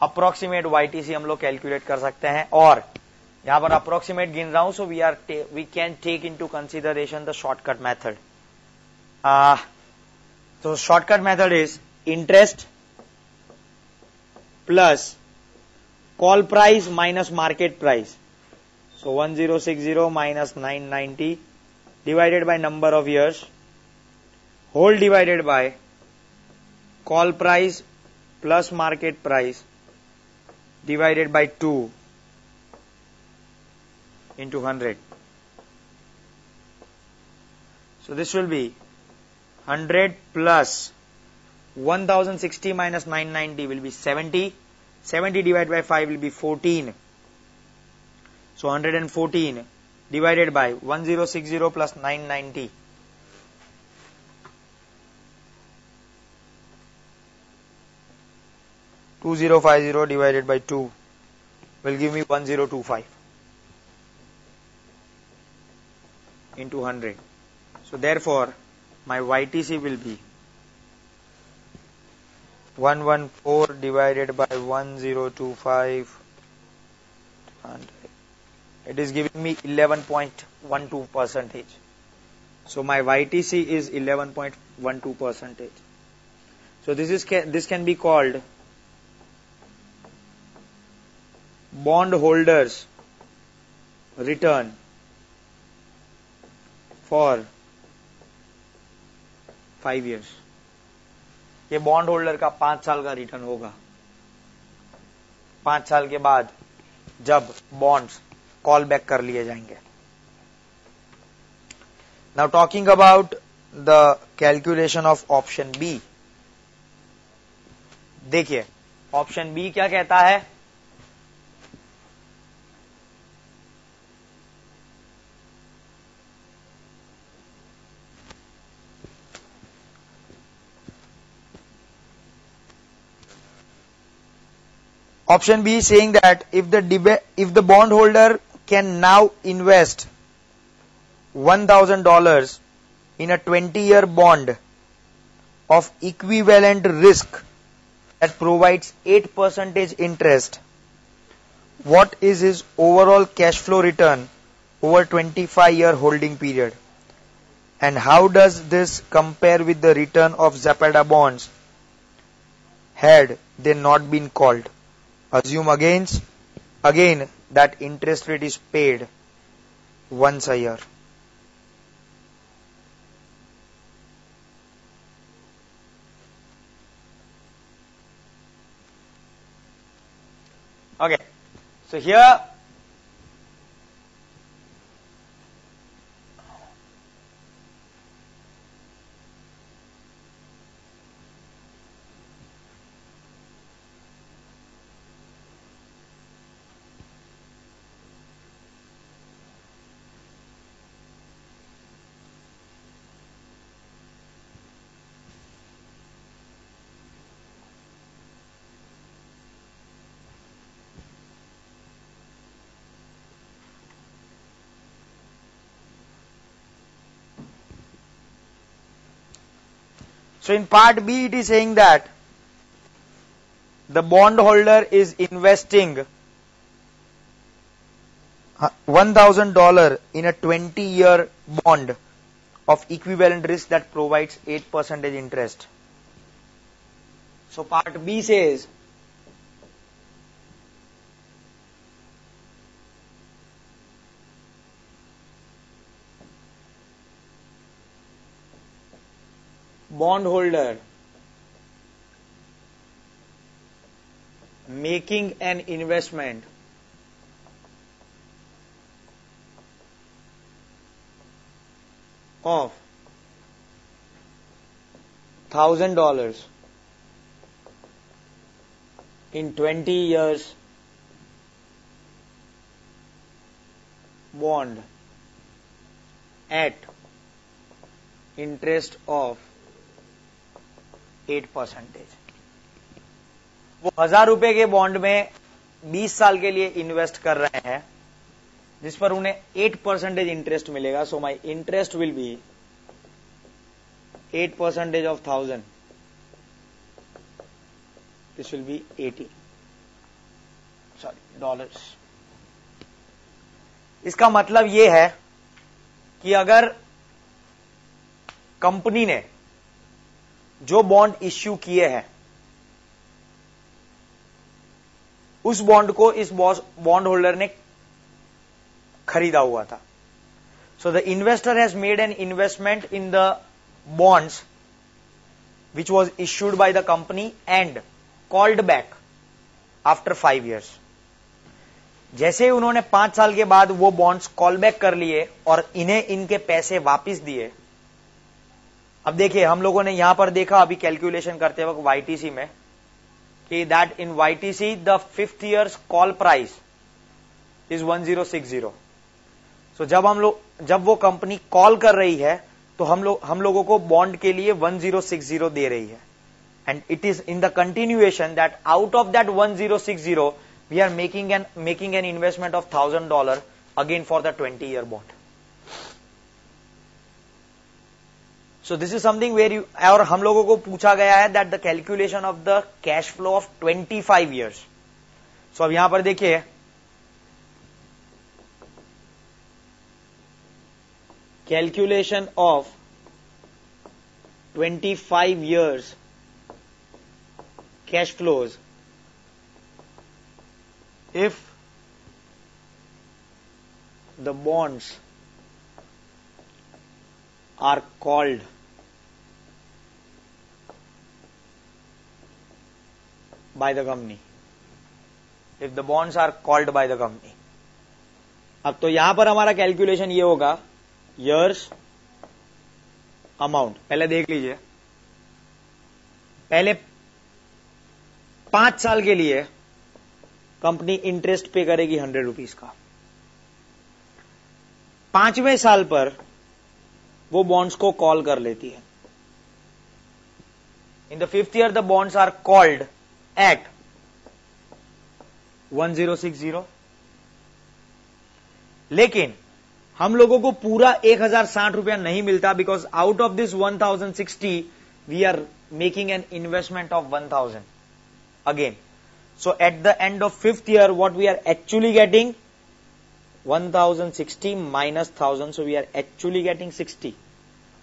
S1: approximate YTC हम लोग कैलकुलेट कर सकते हैं और यहाँ पर अप्रोक्सीमेट गिन रहा हूँ so we are we can take into consideration the shortcut method तो shortcut method is interest plus call price minus market price. So 1060 minus 990 divided by number of years whole divided by call price plus market price divided by 2 into 100. So this will be 100 plus 1060 minus 990 will be 70. 70 divided by 5 will be 14. So 114 divided by 1060 plus 990. Two zero five zero divided by two will give me one zero two five into hundred. So therefore, my YTC will be 114 divided by 1025 and it is giving me 11.12 percentage. So my YTC is 11.12 percentage. So this is this can be called bond holders return for 5 years. ये bond holder का पाँच साल का return होगा। पाँच साल के बाद जब बॉन्ड्स कॉल बैक कर लिए जाएँगे। Now talking about the calculation of option B देखिए ऑप्शन बी क्या कहता है? Option B saying that if the if the bondholder can now invest $1,000 in a 20-year bond of equivalent risk that provides 8% interest, what is his overall cash flow return over 25-year holding period? And how does this compare with the return of Zapata bonds had they not been called? Assume again, again that interest rate is paid once a year. Okay. So here So in part B, it is saying that the bondholder is investing $1,000 in a 20 year bond of equivalent risk that provides 8% interest. So part B says bondholder making an investment. Of thousand dollars in 20 years bond at interest of eight percentage. वो हज़ार रुपए के bond में बीस साल के लिए invest कर रहे हैं, जिस पर उन्हें एट परसेंटेज इंटरेस्ट मिलेगा। So my interest will be eight percentage of thousand this will be eighty sorry dollars इसका मतलब यह है कि अगर कंपनी ने जो बॉन्ड इश्यू किए हैं, उस बॉन्ड को इस बॉन्ड होल्डर ने खरीदा हुआ था। So the investor has made an investment in the bonds which was issued by the company and called back after five years जैसे ही उन्होंने पाँच साल के बाद वो बॉन्ड्स कॉल बैक कर लिए और इन्हें इनके पैसे वापिस दिए अब देखिए, हम लोगों ने यहाँ पर देखा, अभी कैलकुलेशन करते वक्त वाईटीसी में, कि that in YTC the fifth years call price is 1060 so जब हम लोग, जब वो कंपनी कॉल कर रही है तो हम लोग, हम लोगों को बॉन्ड के लिए 1060 दे रही है। And it is in the continuation that out of that 1060 we are making an making an investment of thousand dollar again for the twenty year bond so this is something where you और हम लोगों को पूछा गया है that the calculation of the cash flow of 25 five years so अब यहाँ पर देखिए। Calculation of 25 years cash flows if the bonds are called by the company. If the bonds are called by the company. अब तो यहाँ पर हमारा calculation ये होगा, years अमाउंट पहले देख लीजिए। पहले पाँच साल के लिए कंपनी इंटरेस्ट पे करेगी हंड्रेड रुपीज़ का। पाँचवें साल पर वो बॉन्ड्स को कॉल कर लेती है। In the fifth year the bonds are called at 1060 लेकिन, हम लोगों को पूरा एक हज़ार साठ रुपया नहीं मिलता because out of this one thousand sixty we are making an investment of one thousand again so at the end of fifth year what we are actually getting one thousand sixty minus thousand so we are actually getting sixty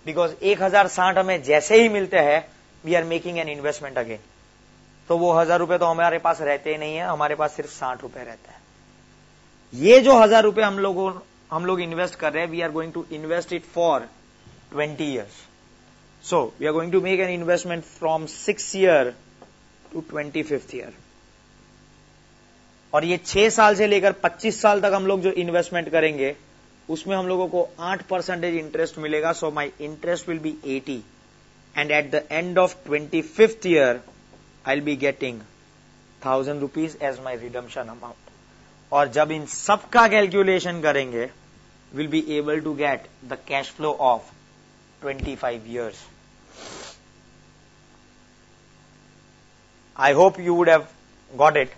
S1: because एक हज़ार साठ हमें जैसे ही मिलते हैं we are making an investment again तो वो हज़ार रुपए तो हमारे पास रहते ही नहीं है, हमारे पास सिर्फ़ साठ रुपए रहता है। ये जो हज़ार रुपए हम लोगों, हम लोग इन्वेस्ट कर रहे हैं we are going to invest it for twenty years so we are going to make an investment from six year to twenty fifth year और ये छह साल से लेकर पच्चीस साल तक हम लोग जो इन्वेस्टमेंट करेंगे, उसमें हम लोगों को आठ परसेंटेज इंटरेस्ट मिलेगा so my interest will be eighty and at the end of twenty fifth year I'll be getting thousand rupees as my redemption amount और जब इन सब का कैलकुलेशन करेंगे will be able to get the cash flow of 25 five years I hope you would have got it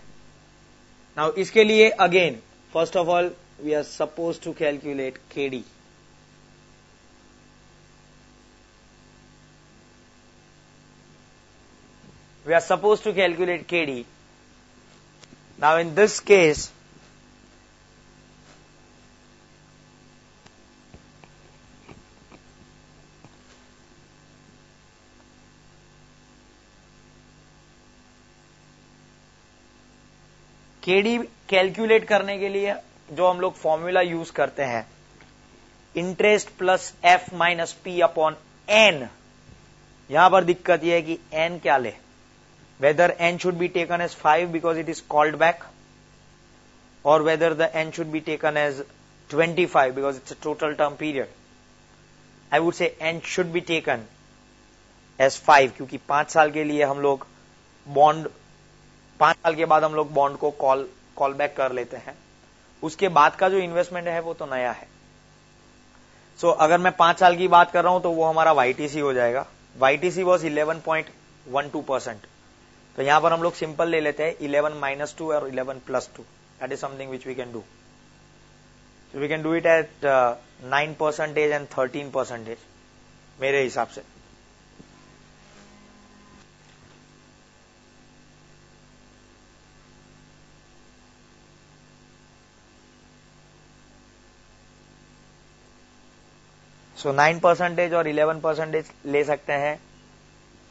S1: now इसके लिए again first of all we are suppose to calculate KD We are supposed to calculate KD. Now in this case, KD calculate करने के लिए जो हम लोग formula use करते हैं interest plus F minus P upon N यहाँ पर दिक्कत यह है कि एन क्या ले should be taken as five because it is called back और whether the N should be taken as twenty five because it's a total term period I would say N should be taken as five क्योंकि पाँच साल के लिए हम लोग bond पाँच साल के बाद हम लोग बॉन्ड को कॉल कॉल बैक कर लेते हैं। उसके बाद का जो इन्वेस्टमेंट है वो तो नया है। सो so, की बात कर रहा हूँ तो वो हमारा वाईटीसी हो जाएगा। YTC was eleven point one two percent तो यहाँ पर हम लोग सिंपल ले लेते हैं इलेवन माइनस टू और eleven plus two that is something which we can do we can do it at nine percentage and thirteen percentage मेरे हिसाब से. सो नाइन परसेंटेज और इलेवन परसेंटेज ले सकते हैं.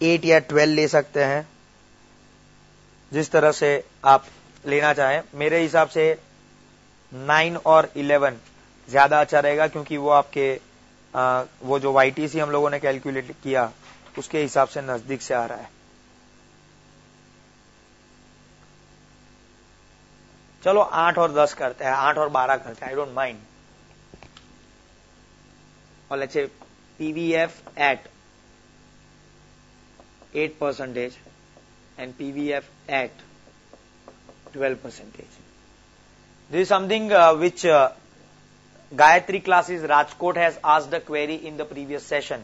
S1: एट या ट्वेल्व ले सकते हैं. जिस तरह से आप लेना चाहें। मेरे हिसाब से नाइन और इलेवन ज़्यादा अच्छा रहेगा क्योंकि वो आपके आ, वो जो वाईटीसी हम लोगों ने कैलकुलेट किया उसके हिसाब से नज़दीक से आ रहा है। चलो आठ और दस करते हैं आठ और बारह करते हैं I don't mind let's say PVF at 8 percentage and PVF at 12 percentage. This is something uh, which uh, Gayatri classes Rajkot has asked the query in the previous session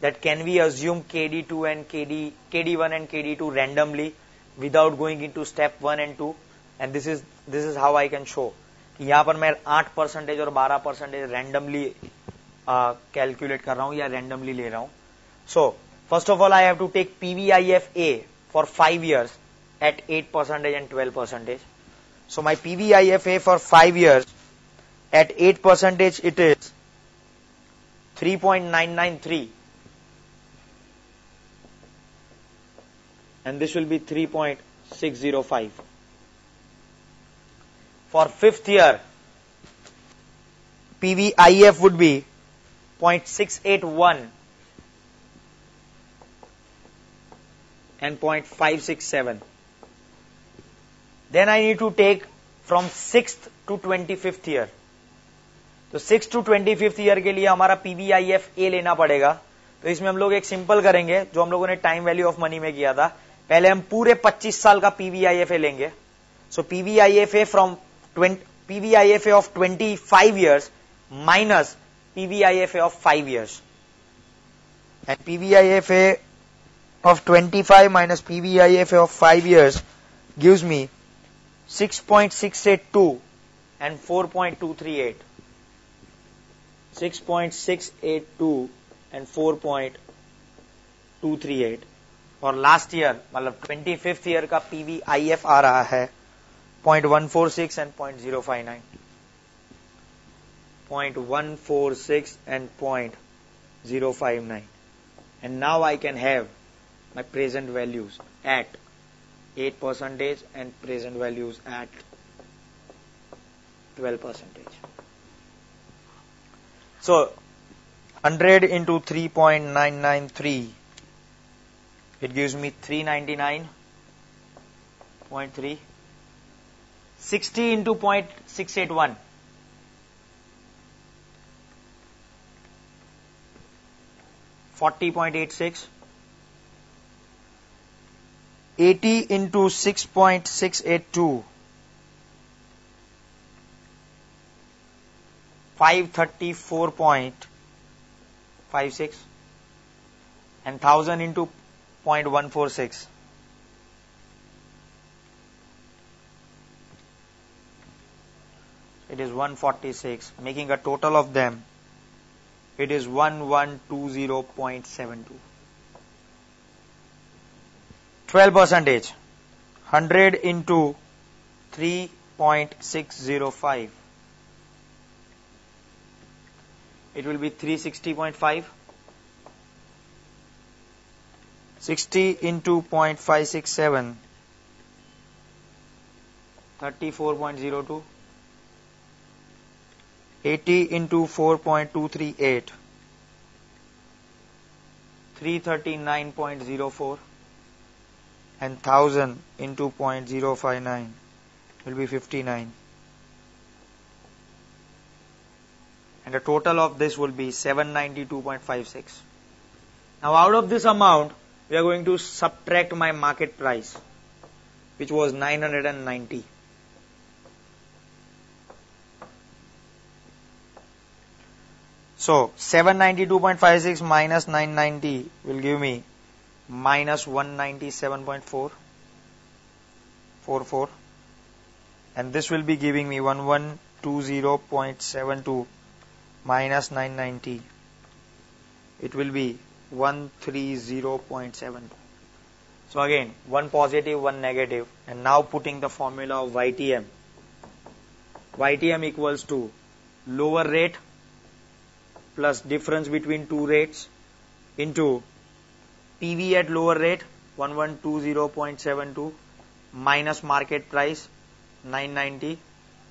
S1: that can we assume KD2 and KD, KD1 and KD2 randomly without going into step 1 and 2 and this is this is how I can show यहाँ पर मैं 8 percentage और 12 percentage randomly calculate कर रहा हूँ या randomly ले रहा हूँ so first of all I have to take PVIF A for 5 years at 8 percentage and 12 percentage. So my PVIFA for 5 years at 8 percentage it is 3.993 and this will be 3.605. For 5th year PVIF would be 0.681 and 0.567. Then I need to take from 6th to 25th year. तो six to twenty fifth year के लिए हमारा PVIF ए लेना पड़ेगा तो इसमें हम लोग एक सिंपल करेंगे, जो हम लोगों ने टाइम वैल्यू ऑफ़ मनी में किया था पहले हम पूरे 25 साल का पीवीआईएफ ए लेंगे so PVIF A from PVIF A of 25 years minus PVIFA of 5 years. And PVIFA of 25 minus PVIFA of 5 years gives me 6.682 and 4.238. 6.682 and 4.238 और लास्ट ईयर मतलब ट्वेंटी फिफ्थ ईयर का पीवी आई एफ आ रहा है point one four six and point zero five nine 0.146 and 0.059 and now I can have my present values at 8 percentage and present values at 12 percentage. So 100 into 3.993 it gives me 399.3 60 into 0.681 40.86 80 into 6.682 534.56 and 1000 into 0.146 it is 146 making a total of them it is 1120.72. 12 percentage. 100 into 3.605 it will be 360.5 60 into 0.567 34.02 80 into 4.238 339.04 and 1000 into 0.059 will be 59 and the total of this will be 792.56 now out of this amount we are going to subtract my market price which was 990 so 792.56 minus 990 will give me minus 197.4 44 and this will be giving me 1120.72 minus 990 it will be 130.7 so again one positive one negative. And now putting the formula of YTM YTM equals to lower rate plus difference between two rates into PV at lower rate 1120.72 minus market price 990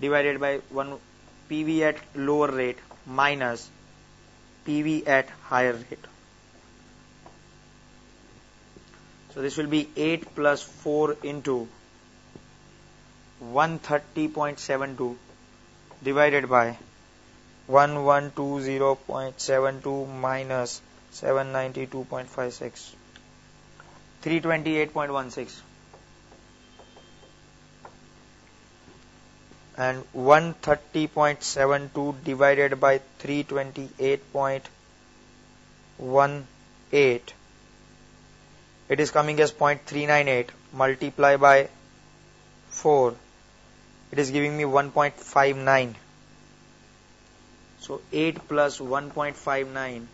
S1: divided by 1 PV at lower rate minus PV at higher rate. So this will be 8 plus 4 into 130.72 divided by 1120.72 minus 792.56 328.16 and 130.72 divided by 328.18 it is coming as 0.398 multiply by 4 it is giving me 1.59 so 8 plus 1.59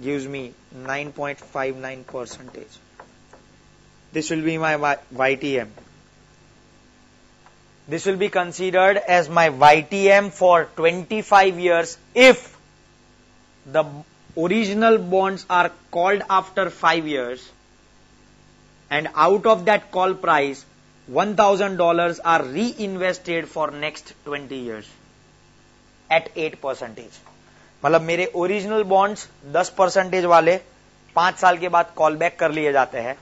S1: gives me 9.59 percentage this will be my YTM this will be considered as my YTM for 25 years if the original bonds are called after 5 years and out of that call price $1000 are reinvested for next 20 years at 8 percentage मतलब मेरे original bonds 10 percentage वाले पाँच साल के बाद call back कर लिए जाते हैं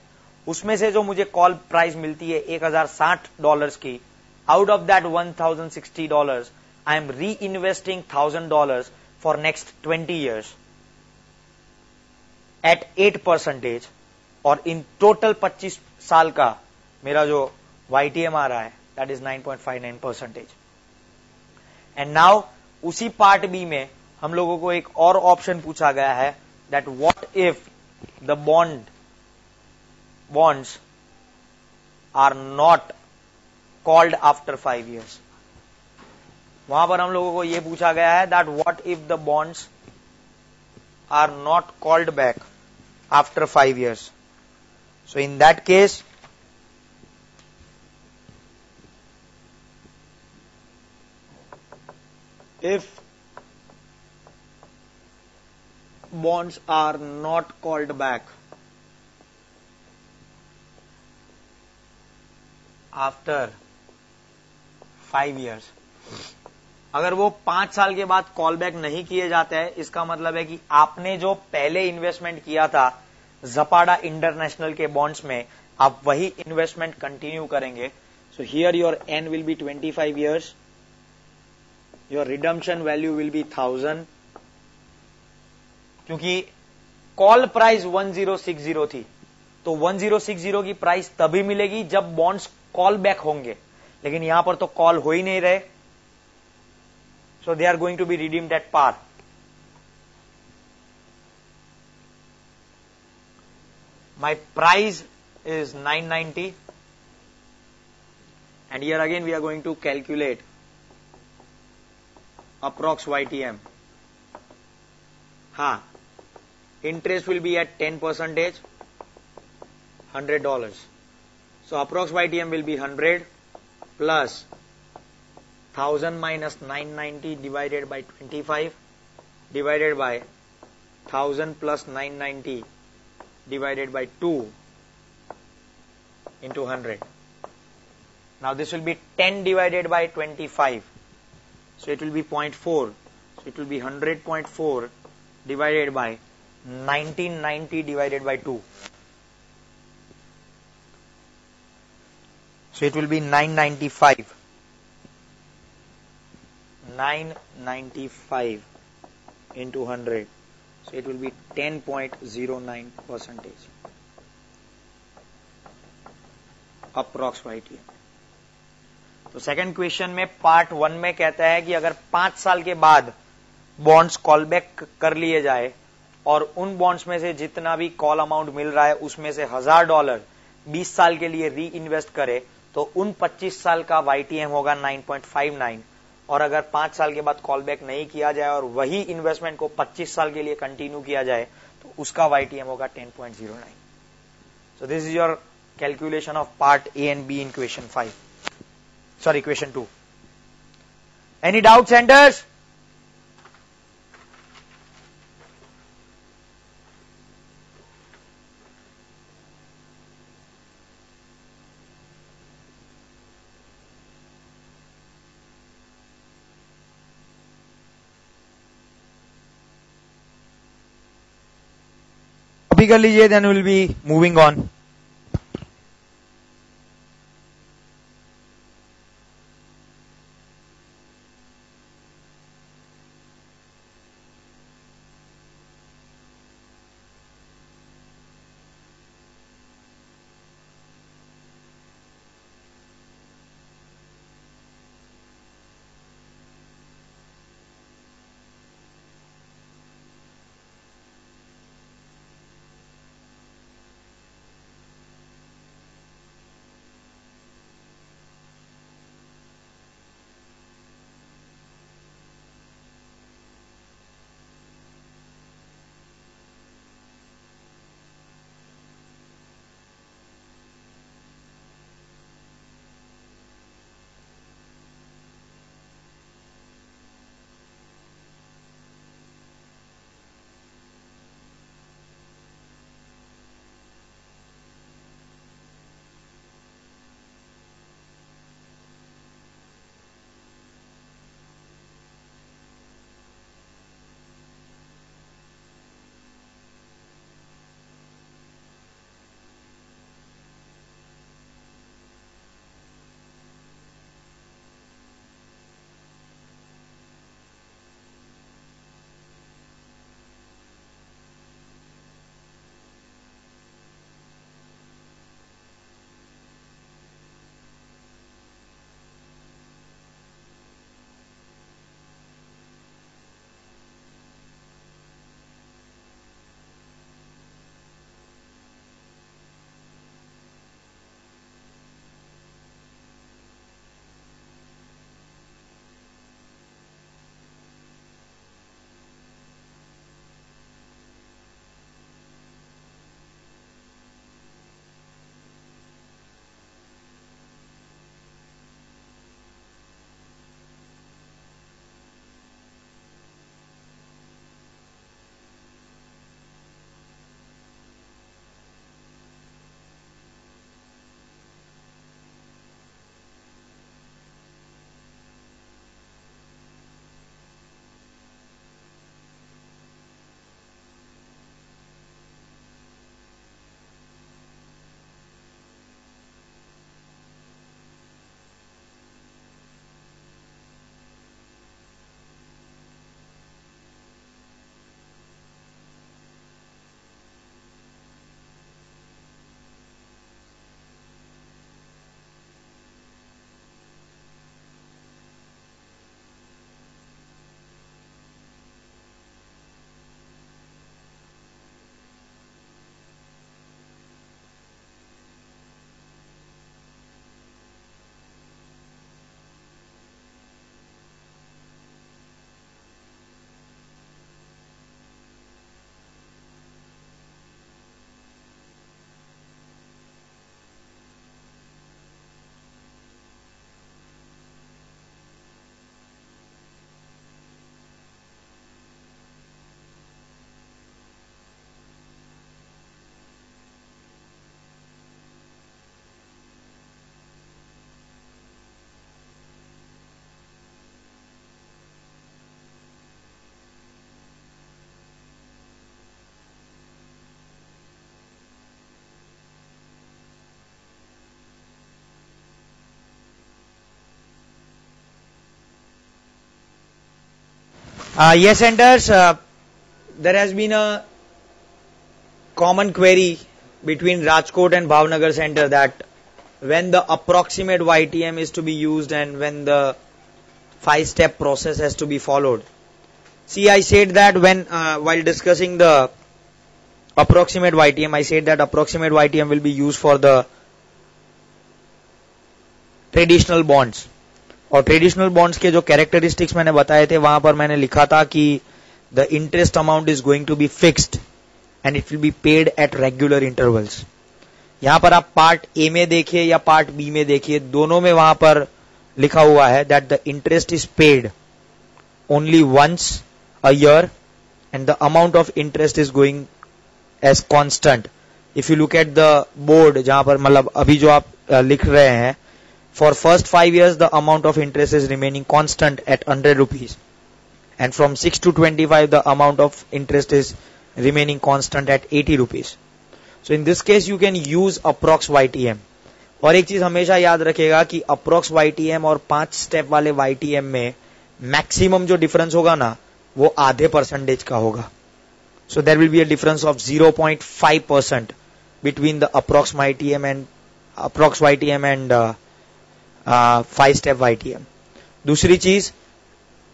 S1: उसमें से जो मुझे कॉल प्राइस मिलती है, एक हज़ार साठ डॉलर की out of that one thousand sixty dollar I am reinvesting thousand dollar for next twenty years at eight percentage और इन टोटल 25 साल का मेरा जो वाई वाईटीएम आ रहा है that is 9.59 percentage and now उसी पार्ट बी में हम लोगों को एक और ऑप्शन पूछा गया है that what if the bond bonds are not called after five years वहां पर हम लोगों को यह पूछा गया है that what if the bonds are not called back after five years So in that case, if bonds are not called back after five years अगर वो पाँच साल के बाद कॉल बैक नहीं किए जाते हैं, इसका मतलब है कि आपने जो पहले इन्वेस्टमेंट किया था जपाडा इंटरनेशनल के बॉन्ड्स में, आप वही इन्वेस्टमेंट कंटिन्यू करेंगे। So here your N will be twenty five years your redemption value will be thousand क्योंकि कॉल प्राइस 1060 थी। तो 1060 की प्राइस तभी मिलेगी जब बॉन्ड्स कॉल बैक होंगे। लेकिन यहाँ पर तो कॉल हो ही नहीं रहे। So they are going to be redeem at par my price is 990 and yeah again we are going to calculate approx Y T M ah interest will be at ten percentage hundred dollars So approx YTM will be 100 plus 1000 minus 990 divided by 25 divided by 1000 plus 990 divided by 2 into 100. Now this will be 10 divided by 25. So it will be 0.4. So it will be 100.4 divided by 1990 divided by 2. So it will be 995. 995 into 100. So it will be 10.09 percentage. YTM. तो second question में part one में कहता है कि अगर पाँच साल के बाद बॉन्ड्स कॉल बैक कर लिए जाए और उन बॉन्ड्स में से जितना भी कॉल अमाउंट मिल रहा है, उसमें से हज़ार डॉलर 20 साल के लिए री इन्वेस्ट करे तो उन 25 साल का वाईटीएम होगा 9.59 और अगर पाँच साल के बाद कॉल बैक नहीं किया जाए और वही इन्वेस्टमेंट को 25 साल के लिए कंटिन्यू किया जाए तो उसका वाईटीएम होगा 10.09 so this is your calculation of part A and B in question five sorry question 2 any doubt centers कर लीजिए then we'll be moving on Uh, yes, Enders, uh, there has been a common query between Rajkot and Bhavnagar center that when the approximate YTM is to be used and when the five step process has to be followed. See, I said that when uh, while discussing the approximate YTM, I said that approximate YTM will be used for the traditional bonds. और traditional bonds के जो characteristics मैंने बताए थे, वहाँ पर मैंने लिखा था कि the interest amount is going to be fixed and it will be paid at regular intervals यहाँ पर आप पार्ट ए में देखिए या पार्ट बी में देखिए, दोनों में वहाँ पर लिखा हुआ है that the interest is paid only once a year and the amount of interest is going as constant if you look at the board जहाँ पर मतलब अभी जो आप लिख रहे हैं For first five years, the amount of interest is remaining constant at 100 rupees. And from 6 to 25, the amount of interest is remaining constant at 80 rupees. So in this case, you can use approx YTM. और एक चीज हमेशा याद रखेगा कि approx YTM और पांच step वाले वाईटीएम में मैक्सिमम जो डिफरेंस होगा ना वो आधे परसेंटेज का होगा so there will be a difference of 0.5 percent between the approx YTM and approx YTM and five step Y T M दूसरी चीज़,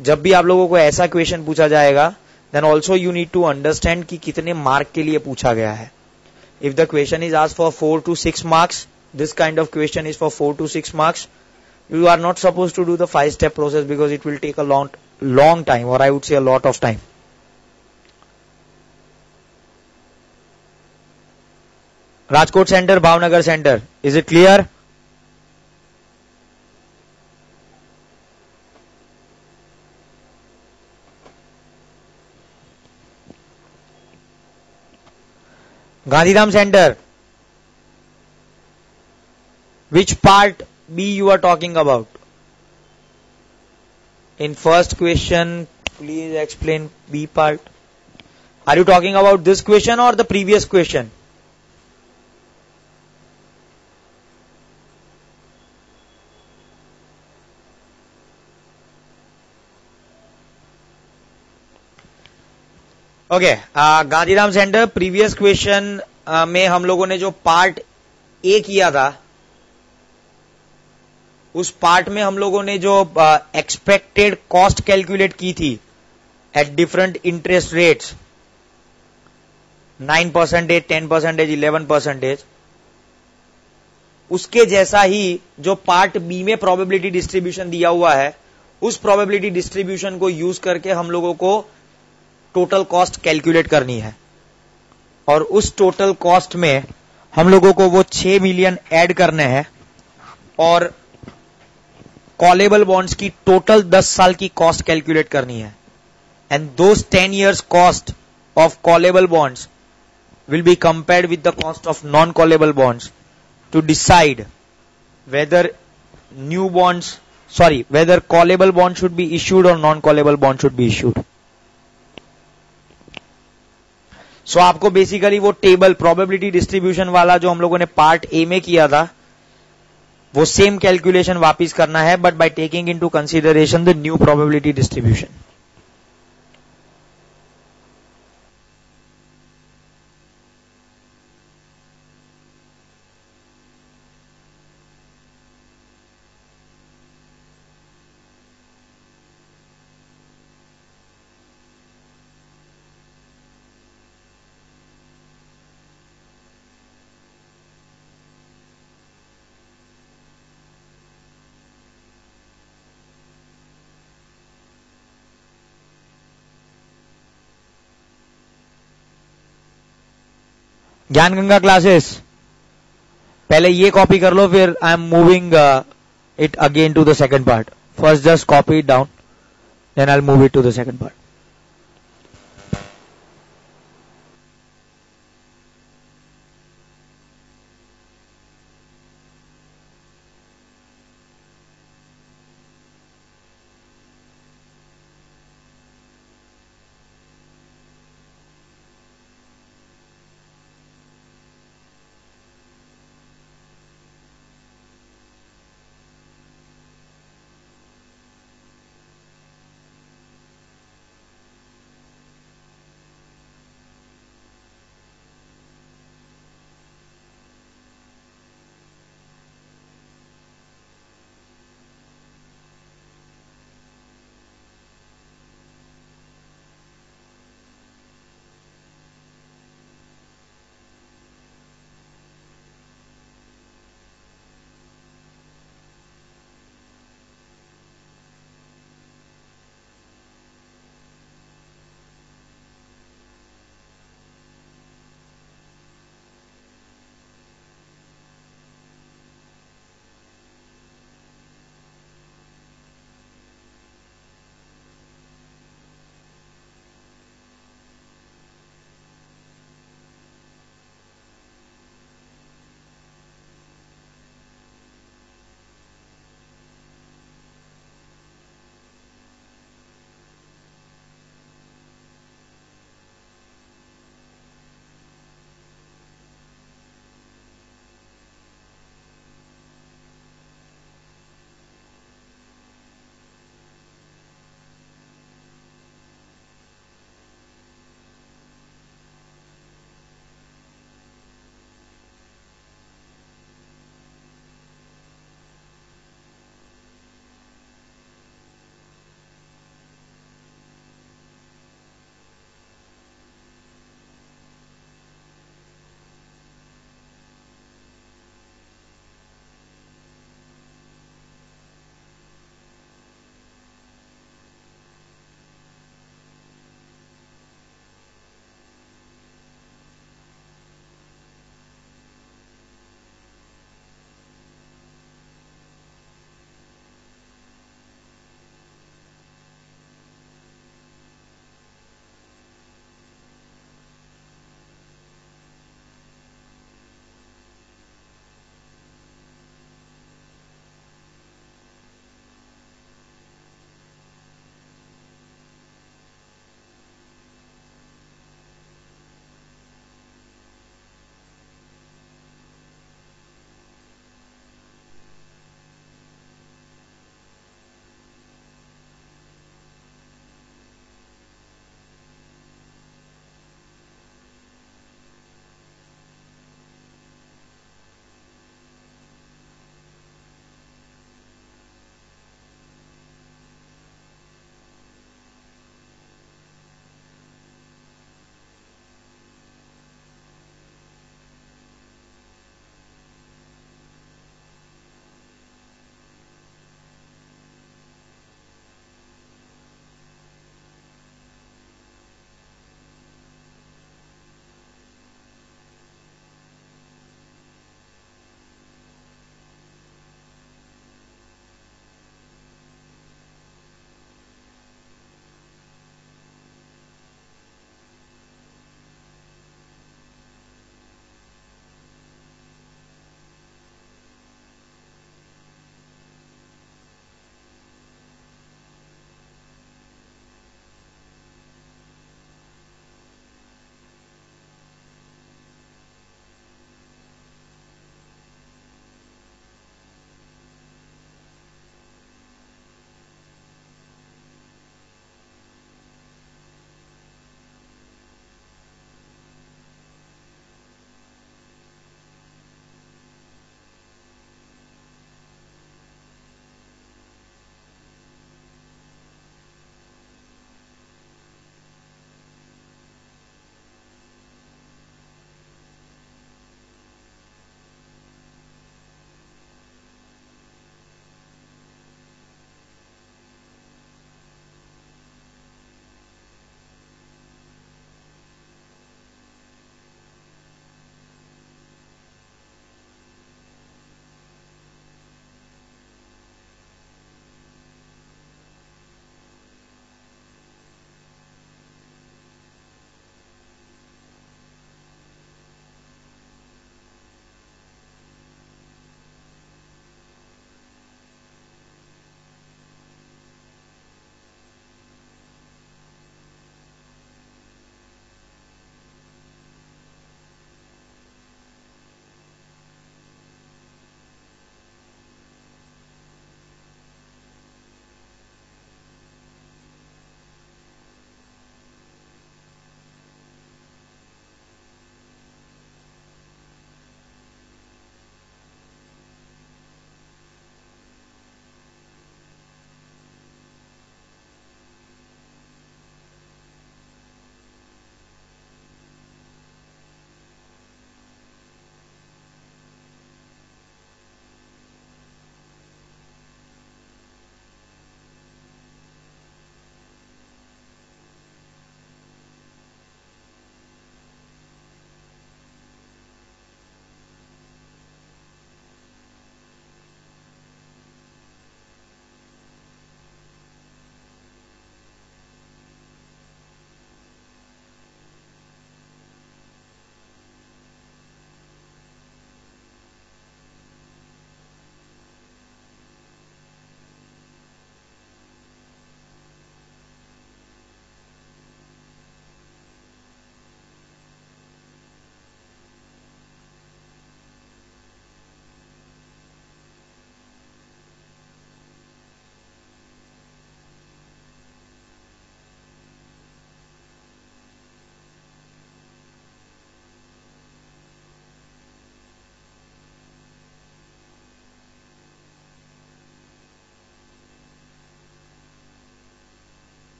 S1: जब भी आप लोगों को ऐसा क्वेश्चन पूछा जाएगा then also you need to understand कि कितने मार्क के लिए पूछा गया है। इफ़ द क्वेश्चन इज़ आज for four to six marks this kind of question is for four to six marks you are not suppose to do the five step process because it will take a long long time और I would say lot of time Rajkot centre Bhavnagar centre is it clear Gandhidham Center. Which part B you are talking about? In first question, please explain B part. Are you talking about this question or the previous question? Okay Gandhidham centre previous question में हम लोगों ने जो part A किया था, उस part में हम लोगों ने जो एक्सपेक्टेड कॉस्ट कैलकुलेट की थी at different interest rates nine percentage ten percentage eleven percentage उसके जैसा ही जो पार्ट बी में प्रोबेबिलिटी डिस्ट्रीब्यूशन दिया हुआ है, उस प्रोबेबिलिटी डिस्ट्रीब्यूशन को यूज़ करके हम लोगों को टोटल कॉस्ट कैलकुलेट करनी है। और उस टोटल कॉस्ट में हम लोगों को वो छह मिलियन ऐड करने हैं और कॉलेबल बॉन्ड्स की टोटल दस साल की कॉस्ट कैलकुलेट करनी है। And those ten years cost of callable bonds will be compared with the cost of non callable bonds to decide whether new bonds sorry whether callable bond should be issued और non callable bond should be issued so so, आपको basically वो table probability distribution वाला जो हम लोगों ने part A में किया था वो सेम कैलकुलेशन वापिस करना है but by taking into consideration the new probability distribution Gyan Ganga classes पहले ये कॉपी कर लो, फिर I am moving it again to the second part first just copy down then I move it to the second part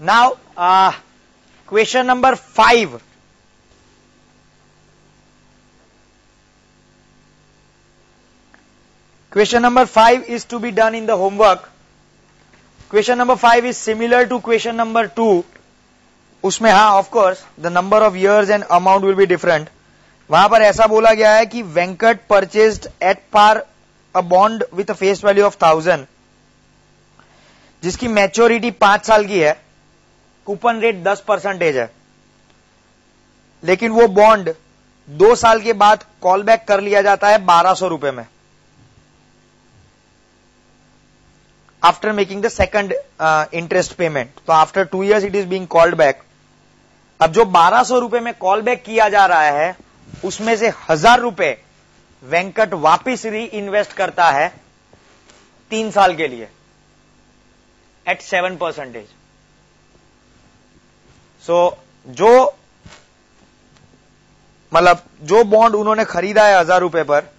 S1: now question number five Question number 5 is to be done in the homework. Question number 5 is similar to question number 2. उसमें हाँ of course the number of years and amount will be different वहाँ पर ऐसा बोला गया है कि Venkat purchased at par a bond with a face value of thousand जिसकी मैच्योरिटी पाँच साल की है कूपन रेट दस परसेंटेज है। लेकिन वो बॉन्ड दो साल के बाद कॉल बैक कर लिया जाता है बारह सौ रुपए में। After making the second interest payment तो after two two it is is called back अब जो बारह सौ रुपए में कॉल बैक किया जा रहा है, उसमें से हज़ार रुपए वेंकट वापिस री इन्वेस्ट करता है तीन साल के लिए at seven percentage so so, जो मतलब जो बॉन्ड उन्होंने खरीदा है हज़ार रुपए पर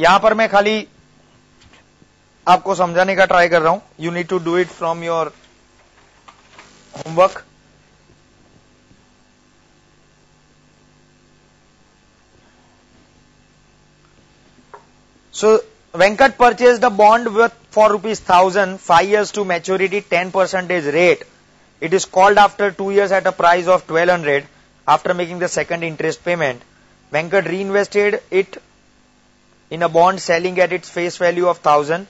S1: यहाँ पर मैं खाली आपको समझाने का ट्राई कर रहा हूँ। You need to do it from your homework so Venkat purchase the bond with for rupees thousand five years to maturity ten percentage rate it is called after two years at a price of 1200 after making the second interest payment. Venkat reinvested it in a bond selling at its face value of 1000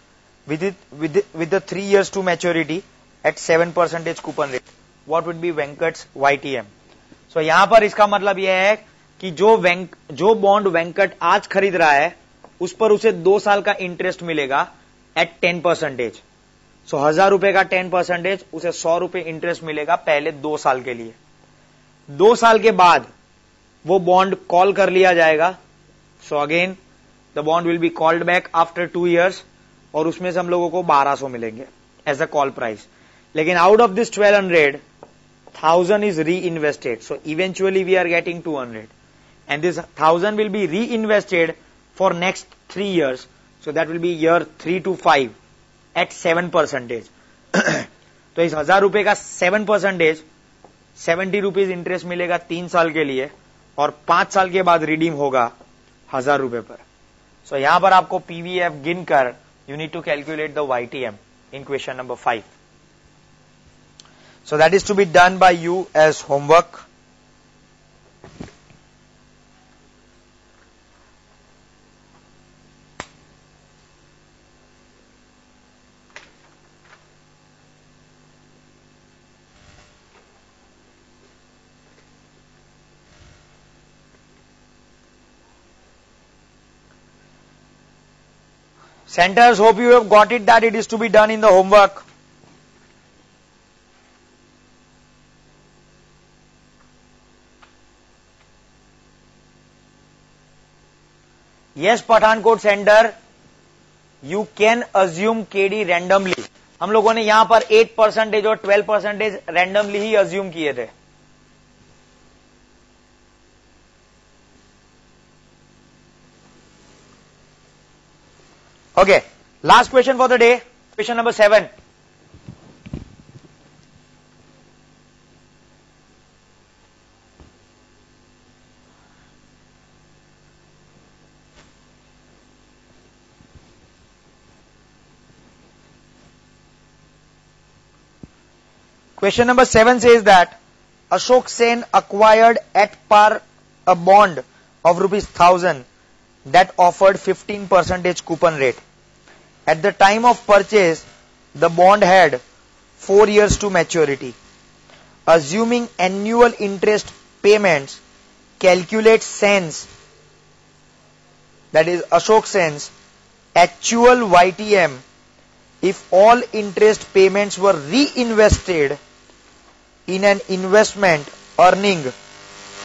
S1: with it with the, with the three years to maturity at seven percentage coupon rate what would be Venkat's YTM so यहाँ पर इसका मतलब यह है कि जो वेंक जो bond Venkat आज खरीद रहा है उस पर उसे दो साल का इंटरेस्ट मिलेगा एट टेन परसेंटेज सो हज़ार रुपए का टेन परसेंटेज, उसे सौ रुपए इंटरेस्ट मिलेगा पहले दो साल के लिए। दो साल के बाद वो बॉन्ड कॉल कर लिया जाएगा। So again, the bond will be called back after two years और उसमें से हम लोगों को 1200 मिलेंगे एज अ कॉल प्राइस लेकिन out of this 1200 thousand is reinvested so eventually we are getting 200 and this thousand will be reinvested for next three years so that will be year three two five at seven percentage तो इस हज़ार रुपए का seven percentage seventy rupees interest मिलेगा तीन साल के लिए और पाँच साल के बाद रिडीम होगा हज़ार रुपए पर सो so, यहाँ पर आपको पीवीएफ गिनकर you need to calculate the YTM in question number 5. So that is to be done by you as homework. Centers, hope you have got it that it is to be done in the homework. Yes, Pathankot Center, you can assume KD randomly. हम लोगों ने यहाँ पर 8 percentage और 12 percentage randomly ही assume किए थे Okay, last question for the day, question number 7. Question number 7 says that Ashok Sen acquired at par a bond of rupees 1000 that offered 15 percentage coupon rate. At the time of purchase, the bond had 4 years to maturity. Assuming annual interest payments, calculate sense, that is Ashok Sen's, actual YTM if all interest payments were reinvested in an investment earning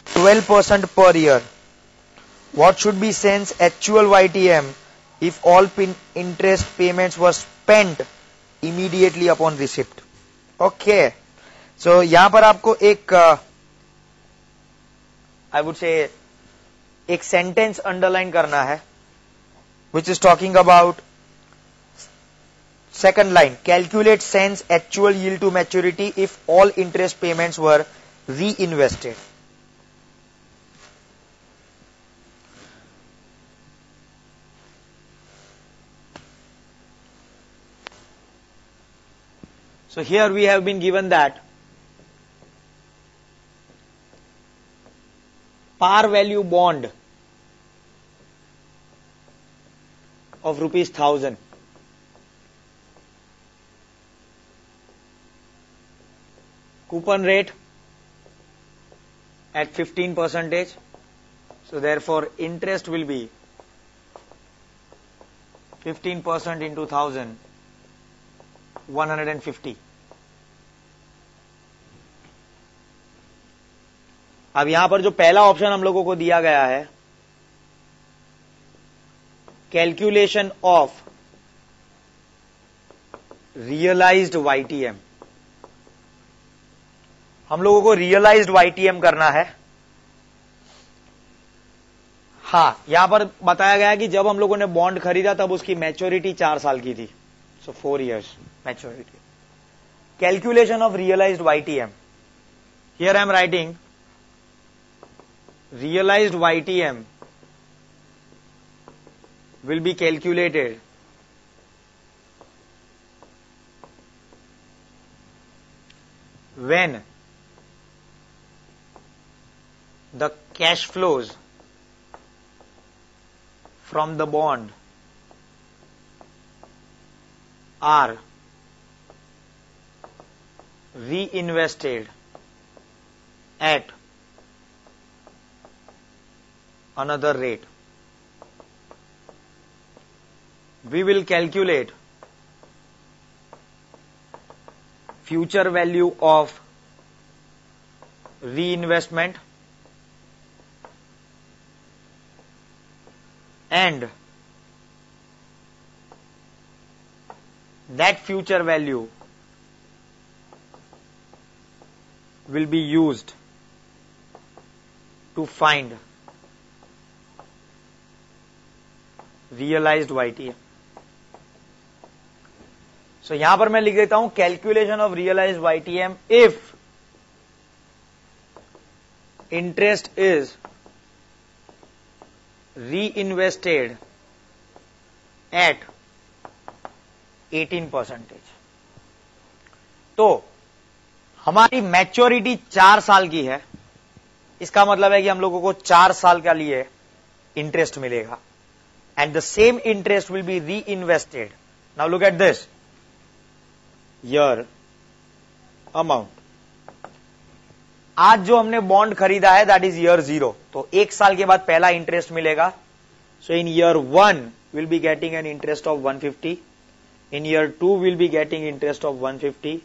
S1: 12% per year. What should be Sen's actual YTM if all pin interest payments were spent immediately upon receipt? Okay. So यहां पर आपको एक आई would से एक sentence underline करना है which is talking about second line calculate sense actual yield to maturity if all interest payments were reinvested so here we have been given that par value bond of rupees 1000 coupon rate at 15 percentage. So therefore interest will be 15 percent into 1000 150 अब यहाँ पर जो पहला option हम लोगों को दिया गया है कैलकुलेशन ऑफ़ रियलाइज्ड वाईटीएम हम लोगों को रियलाइज्ड वाईटीएम करना है। हाँ यहाँ पर बताया गया कि जब हम लोगों ने बॉन्ड खरीदा, तब उसकी मैच्योरिटी चार साल की थी। So four years maturity calculation of realized YTM here I am writing realized YTM will be calculated. When the cash flows from the bond are reinvested at another rate. We will calculate future value of reinvestment and that future value will be used to find realized YTM so so, यहाँ पर मैं लिख देता हूँ calculation of realized YTM if interest is reinvested at 18 percentage तो हमारी maturity चार साल की है। इसका मतलब है कि हम लोगों को चार साल के लिए इंटरेस्ट मिलेगा। and the same interest will be reinvested. Now look at this. Your amount. आज जो हमने बॉन्ड खरीदा है दैट इज़ ईयर ज़ीरो तो एक साल के बाद पहला इंटरेस्ट मिलेगा so in year one will be getting an interest of 150 fifty in year two will be getting interest of 150 fifty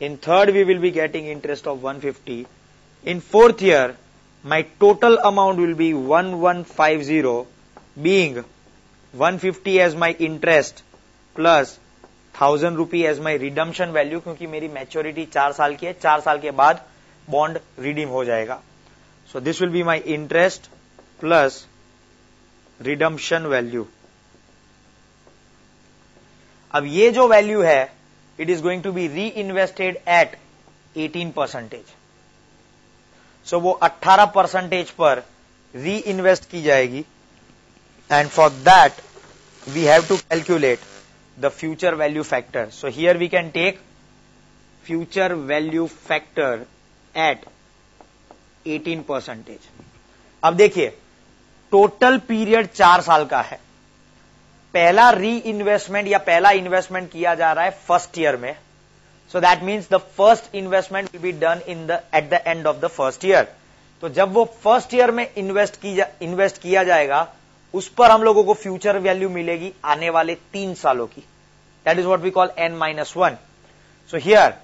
S1: in third we will be getting interest of 150 fifty in fourth year my total amount will be one one five zero being 150 as my interest plus thousand rupee as my redemption value क्योंकि मेरी maturity चार साल की है, चार साल के बाद बॉन्ड रिडीम हो जाएगा। So this will be my interest plus redemption value अब ये जो वैल्यू है it is going to be reinvested at 18 percentage so वो 18 परसेंटेज पर री इन्वेस्ट की जाएगी। And for that, we have to calculate the future value factor. So, here we can take future value factor at 18 percentage अब देखिए total period चार साल का है। पहला री इन्वेस्टमेंट या पहला इन्वेस्टमेंट किया जा रहा है फ़र्स्ट ईयर में। So that means the first investment will be done in the at the end of the first year तो जब वो फ़र्स्ट ईयर में इन्वेस्ट की इन्वेस्ट किया जाएगा उस पर हम लोगों को फ्यूचर वैल्यू मिलेगी आने वाले तीन सालों की। That is what we call n minus one so here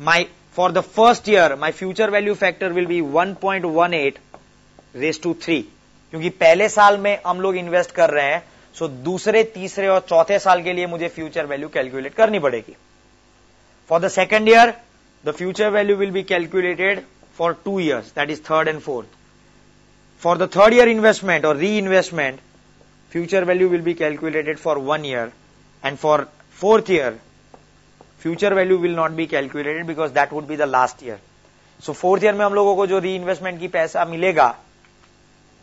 S1: my for the first year my future value factor will be one point one eight raise to three क्योंकि पहले साल में हम लोग इन्वेस्ट कर रहे हैं सो so दूसरे, तीसरे और चौथे साल के लिए मुझे फ्यूचर वैल्यू कैलकुलेट करनी पड़ेगी। For the second year the future value will be calculated for two years that is third and fourth For the third year investment or reinvestment, future value will be calculated for one year and for fourth year future value will not be calculated because that would be the last year so fourth year में हम लोगों को जो री investment की पैसा मिलेगा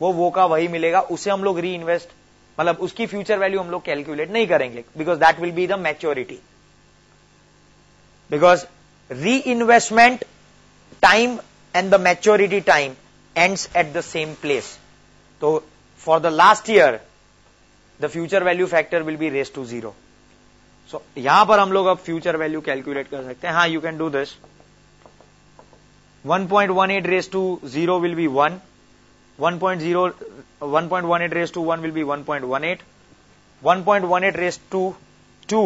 S1: वो वो का वही मिलेगा उसे हम लोग री इन्वेस्ट मतलब उसकी फ्यूचर वैल्यू हम लोग कैलकुलेट नहीं करेंगे because that will be the maturity because reinvestment time and the maturity time ends at the same place तो for the last year the future value factor will be raise to zero so यहाँ पर हम लोग अब future value calculate कर सकते हैं। हाँ you can do this 1.18 raised to 0 will be 1 1.0 1.18 raised to 1 will be 1.18 1.18 raised to 2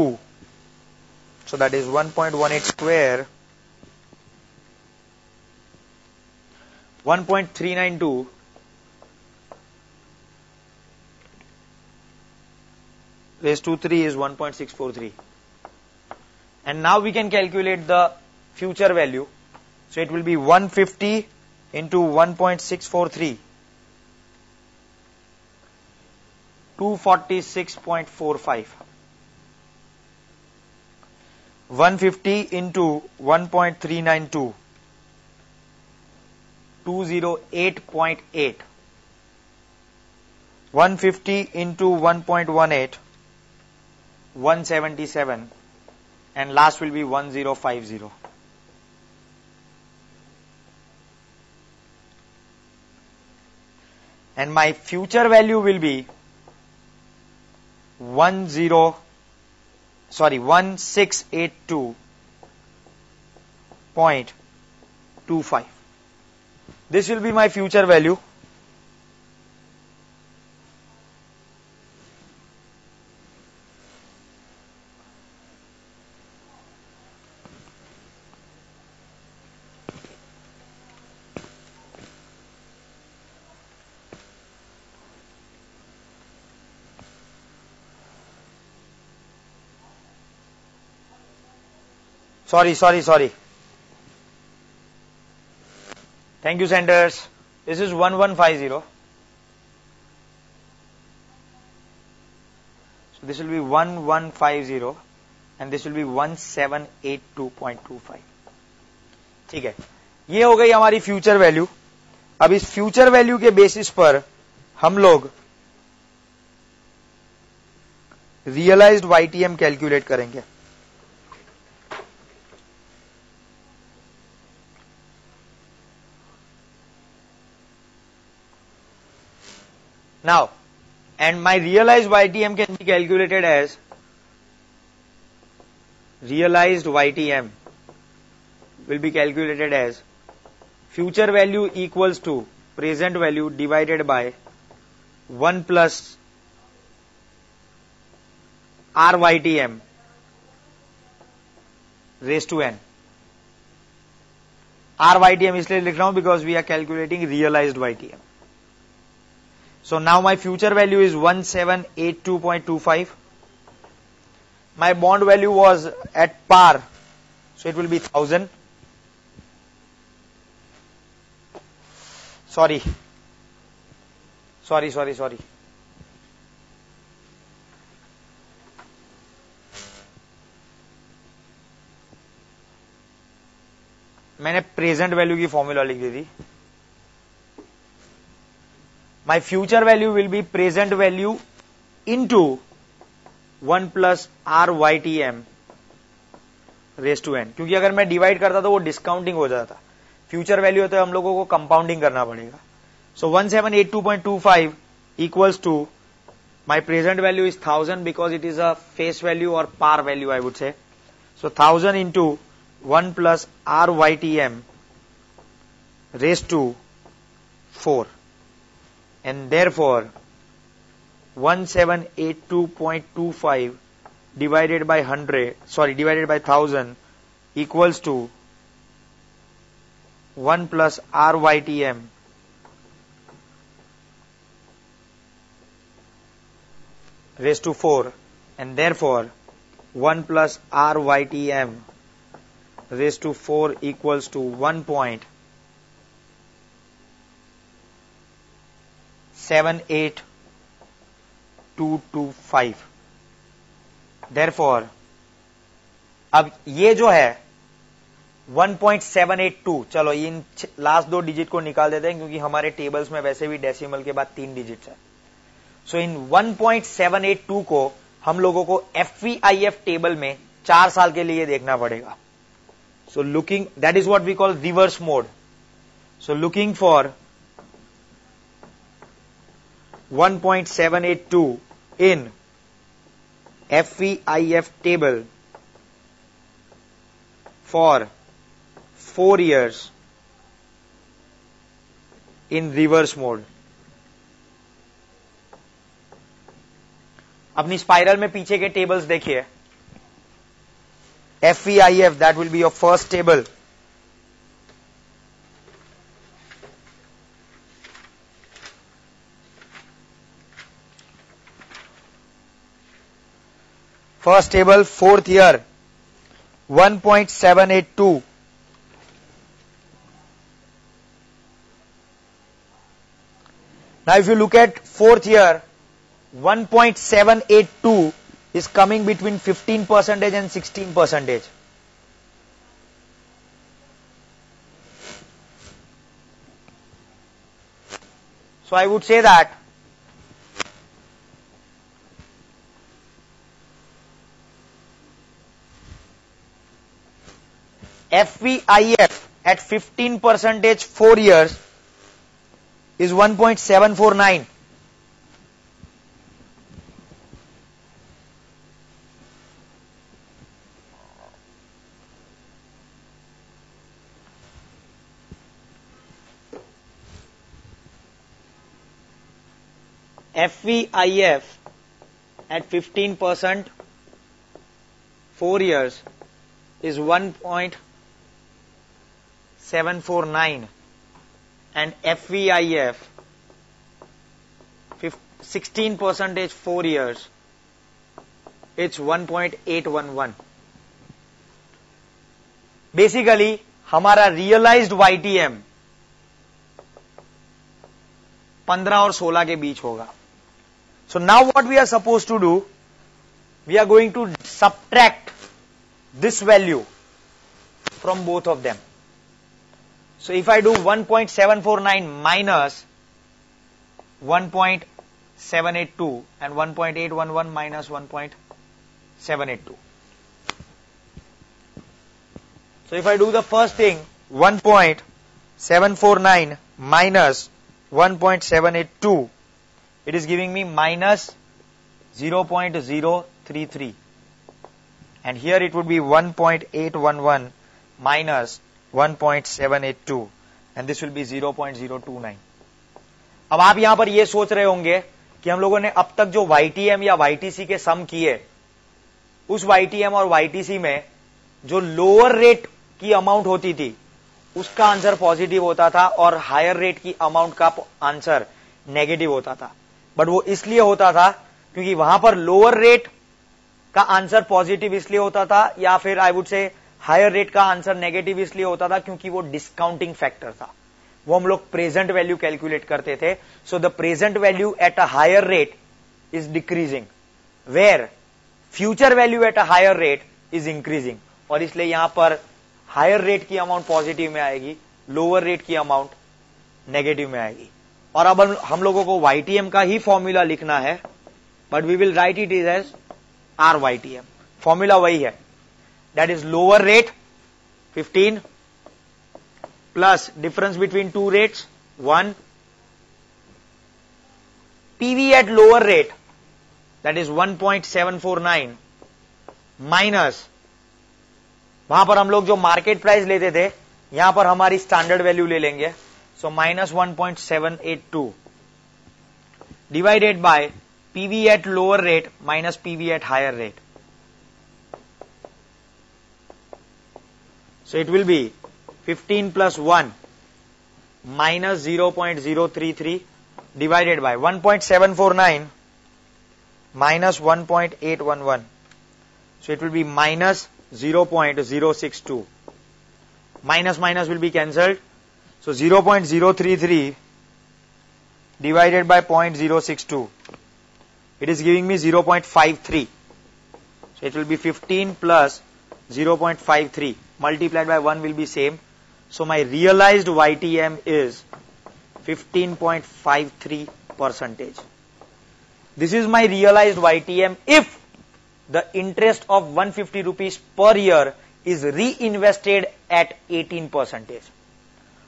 S1: so, that is 1.18 square 1.392 raised to 3 is 1.643 and now we can calculate the future value. So it will be 150 into 1.643 246.45 150 into 1.392 208.8 150 into 1.18 177 and last will be 1050 and my future value will be 10 sorry 1682.25 this will be my future value Sorry, sorry, sorry. Thank you, centers. This is 1150. So this will be 1150 and this will be 1782.25. ठीक है ये हो गई हमारी future value अब इस future value के basis पर हम लोग रियलाइज्ड वाईटीएम कैलकुलेट करेंगे Now, and my realized YTM can be calculated as realized YTM will be calculated as future value equals to present value divided by 1 plus RYTM raised to n. RYTM इसलिए लिख रहा हूं because we are calculating realized YTM. So now my future value is 1782.25. My bond value was at par. So it will be 1000. Sorry. Sorry, sorry, sorry. मैंने present value की formula लिख दी थी my future value will be present value into 1 plus r y t m raise to n क्योंकि अगर मैं divide करता तो वो डिस्काउंटिंग हो जाता फ्यूचर वैल्यू है तो हम लोगों को कंपाउंडिंग करना पड़ेगा so one seven eight two point two five equals to my present value is 1000 because it is a face value or par value I would say. So 1000 into 1 plus RYTM raised to 4 and therefore 1782.25 divided by 100 sorry divided by 1000 equals to 1 plus RYTM raised to 4 and therefore 1 plus RYTM raised to 4 equals to 1 point 78225. Therefore, अब ये जो है 1.782 चलो in last दो digit को निकाल देते हैं क्योंकि हमारे टेबल्स में वैसे भी डेसिमल के बाद तीन डिजिट है। सो इन 1.782 को हम लोगों को एफवीआईएफ टेबल में चार साल के लिए देखना पड़ेगा। So looking that is what we call reverse mode so looking for 1.782 in FVIF table for four years in reverse mode. अपनी स्पाइरल में पीछे के टेबल्स देखिए F I F that will be your first table First table, fourth year, 1.782. Now if you look at fourth year, 1.782 is coming between 15 percentage and 16 percentage. So I would say that FVIF at 15 percentage 4 years is 1.749. FVIF at 15 percent 4 years is 1. 749 and FVIF 16 percentage 4 years it's 1.811 basically हमारा realised YTM 15 और 16 के बीच होगा so now what we are suppose to do we are going to subtract this value from both of them So if I do 1.749 minus 1.782 and 1.811 minus 1.782. So if I do the first thing 1.749 minus 1.782 it is giving me minus 0.033 and here it would be 1.811 minus 1.782 and this will be 0.029 अब आप यहाँ पर यह सोच रहे होंगे कि हम लोगों ने अब तक जो वाईटीएम या वाईटीसी के सम किए, उस वाईटीएम और वाईटीसी में जो लोअर रेट की अमाउंट होती थी, उसका आंसर पॉजिटिव होता था और हायर रेट की अमाउंट का आंसर नेगेटिव होता था। बट वो इसलिए होता था क्योंकि वहाँ पर लोअर रेट का आंसर पॉजिटिव इसलिए होता था या फिर I would say higher rate का आंसर नेगेटिव इसलिए होता था क्योंकि वो डिस्काउंटिंग फैक्टर था। वो हम लोग प्रेजेंट वैल्यू कैलकुलेट करते थे। So the present value at a higher rate is decreasing where future value at a higher rate is increasing और इसलिए यहाँ पर हायर रेट की अमाउंट पॉजिटिव में आएगी लोअर रेट की अमाउंट नेगेटिव में आएगी। और अब हम लोगों को वाईटीएम का ही फॉर्मूला लिखना है but we will write it is as r YTM formula वही है। That is lower rate 15 plus difference between two rates 1 PV at lower rate, that is 1.749 minus वहाँ पर हम लोग जो मार्केट प्राइस लेते थे, यहाँ पर हमारी स्टैंडर्ड वैल्यू ले लेंगे। So minus one point seven eight two divided by PV at lower rate minus PV at higher rate So it will be 15 plus 1 minus 0.033 divided by 1.749 minus 1.811. So it will be minus 0.062. Minus minus will be cancelled. So 0.033 divided by 0.062. It is giving me 0.53. So it will be 15 plus 0.53 multiplied by 1 will be same. So my realized YTM is 15.53 percentage. This is my realized YTM if the interest of 150 rupees per year is reinvested at 18 percentage.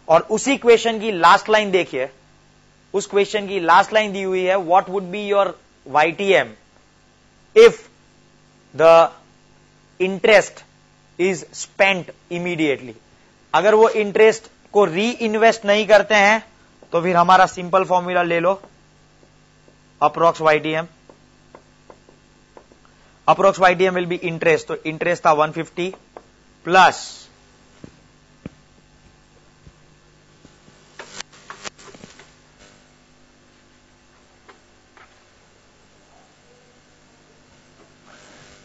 S1: और उसी question की last line देखिए उस question की last line दी हुई है what would be your YTM if the interest is spent immediately अगर वो इंटरेस्ट को री इन्वेस्ट नहीं करते हैं तो फिर हमारा सिंपल फॉर्मूला ले लो. Approx YTM approx YTM will be interest तो इंटरेस्ट था 150 प्लस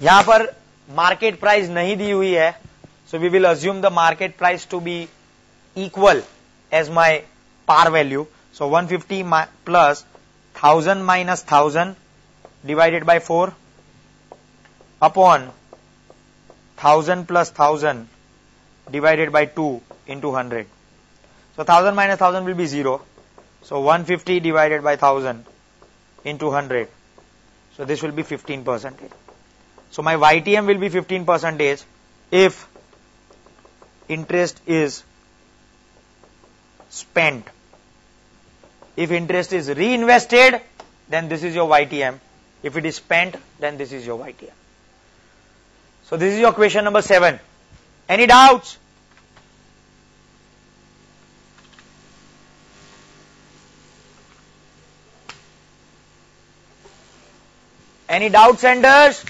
S1: यहाँ पर मार्केट प्राइस नहीं दी हुई है so we will assume the market price to be equal as my par value so 150 plus thousand minus thousand divided by four upon thousand plus thousand divided by two into hundred so 1000 minus 1000 will be 0 so 150 divided by 1000 into 100 so this will be 15 percentage So my YTM will be 15 percentage if interest is spent. If interest is reinvested, then this is your YTM. If it is spent, then this is your YTM. So this is your question number seven. Any doubts? Any doubts, senders?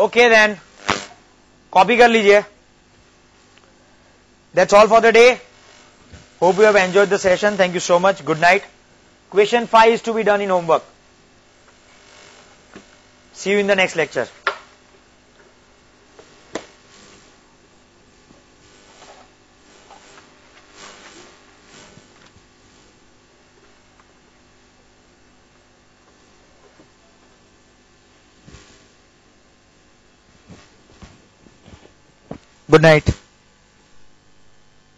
S1: Okay then copy कर लीजिए that's all for the day hope you have enjoyed the session thank you so much good night question five is to be done in homework see you in the next lecture Good night.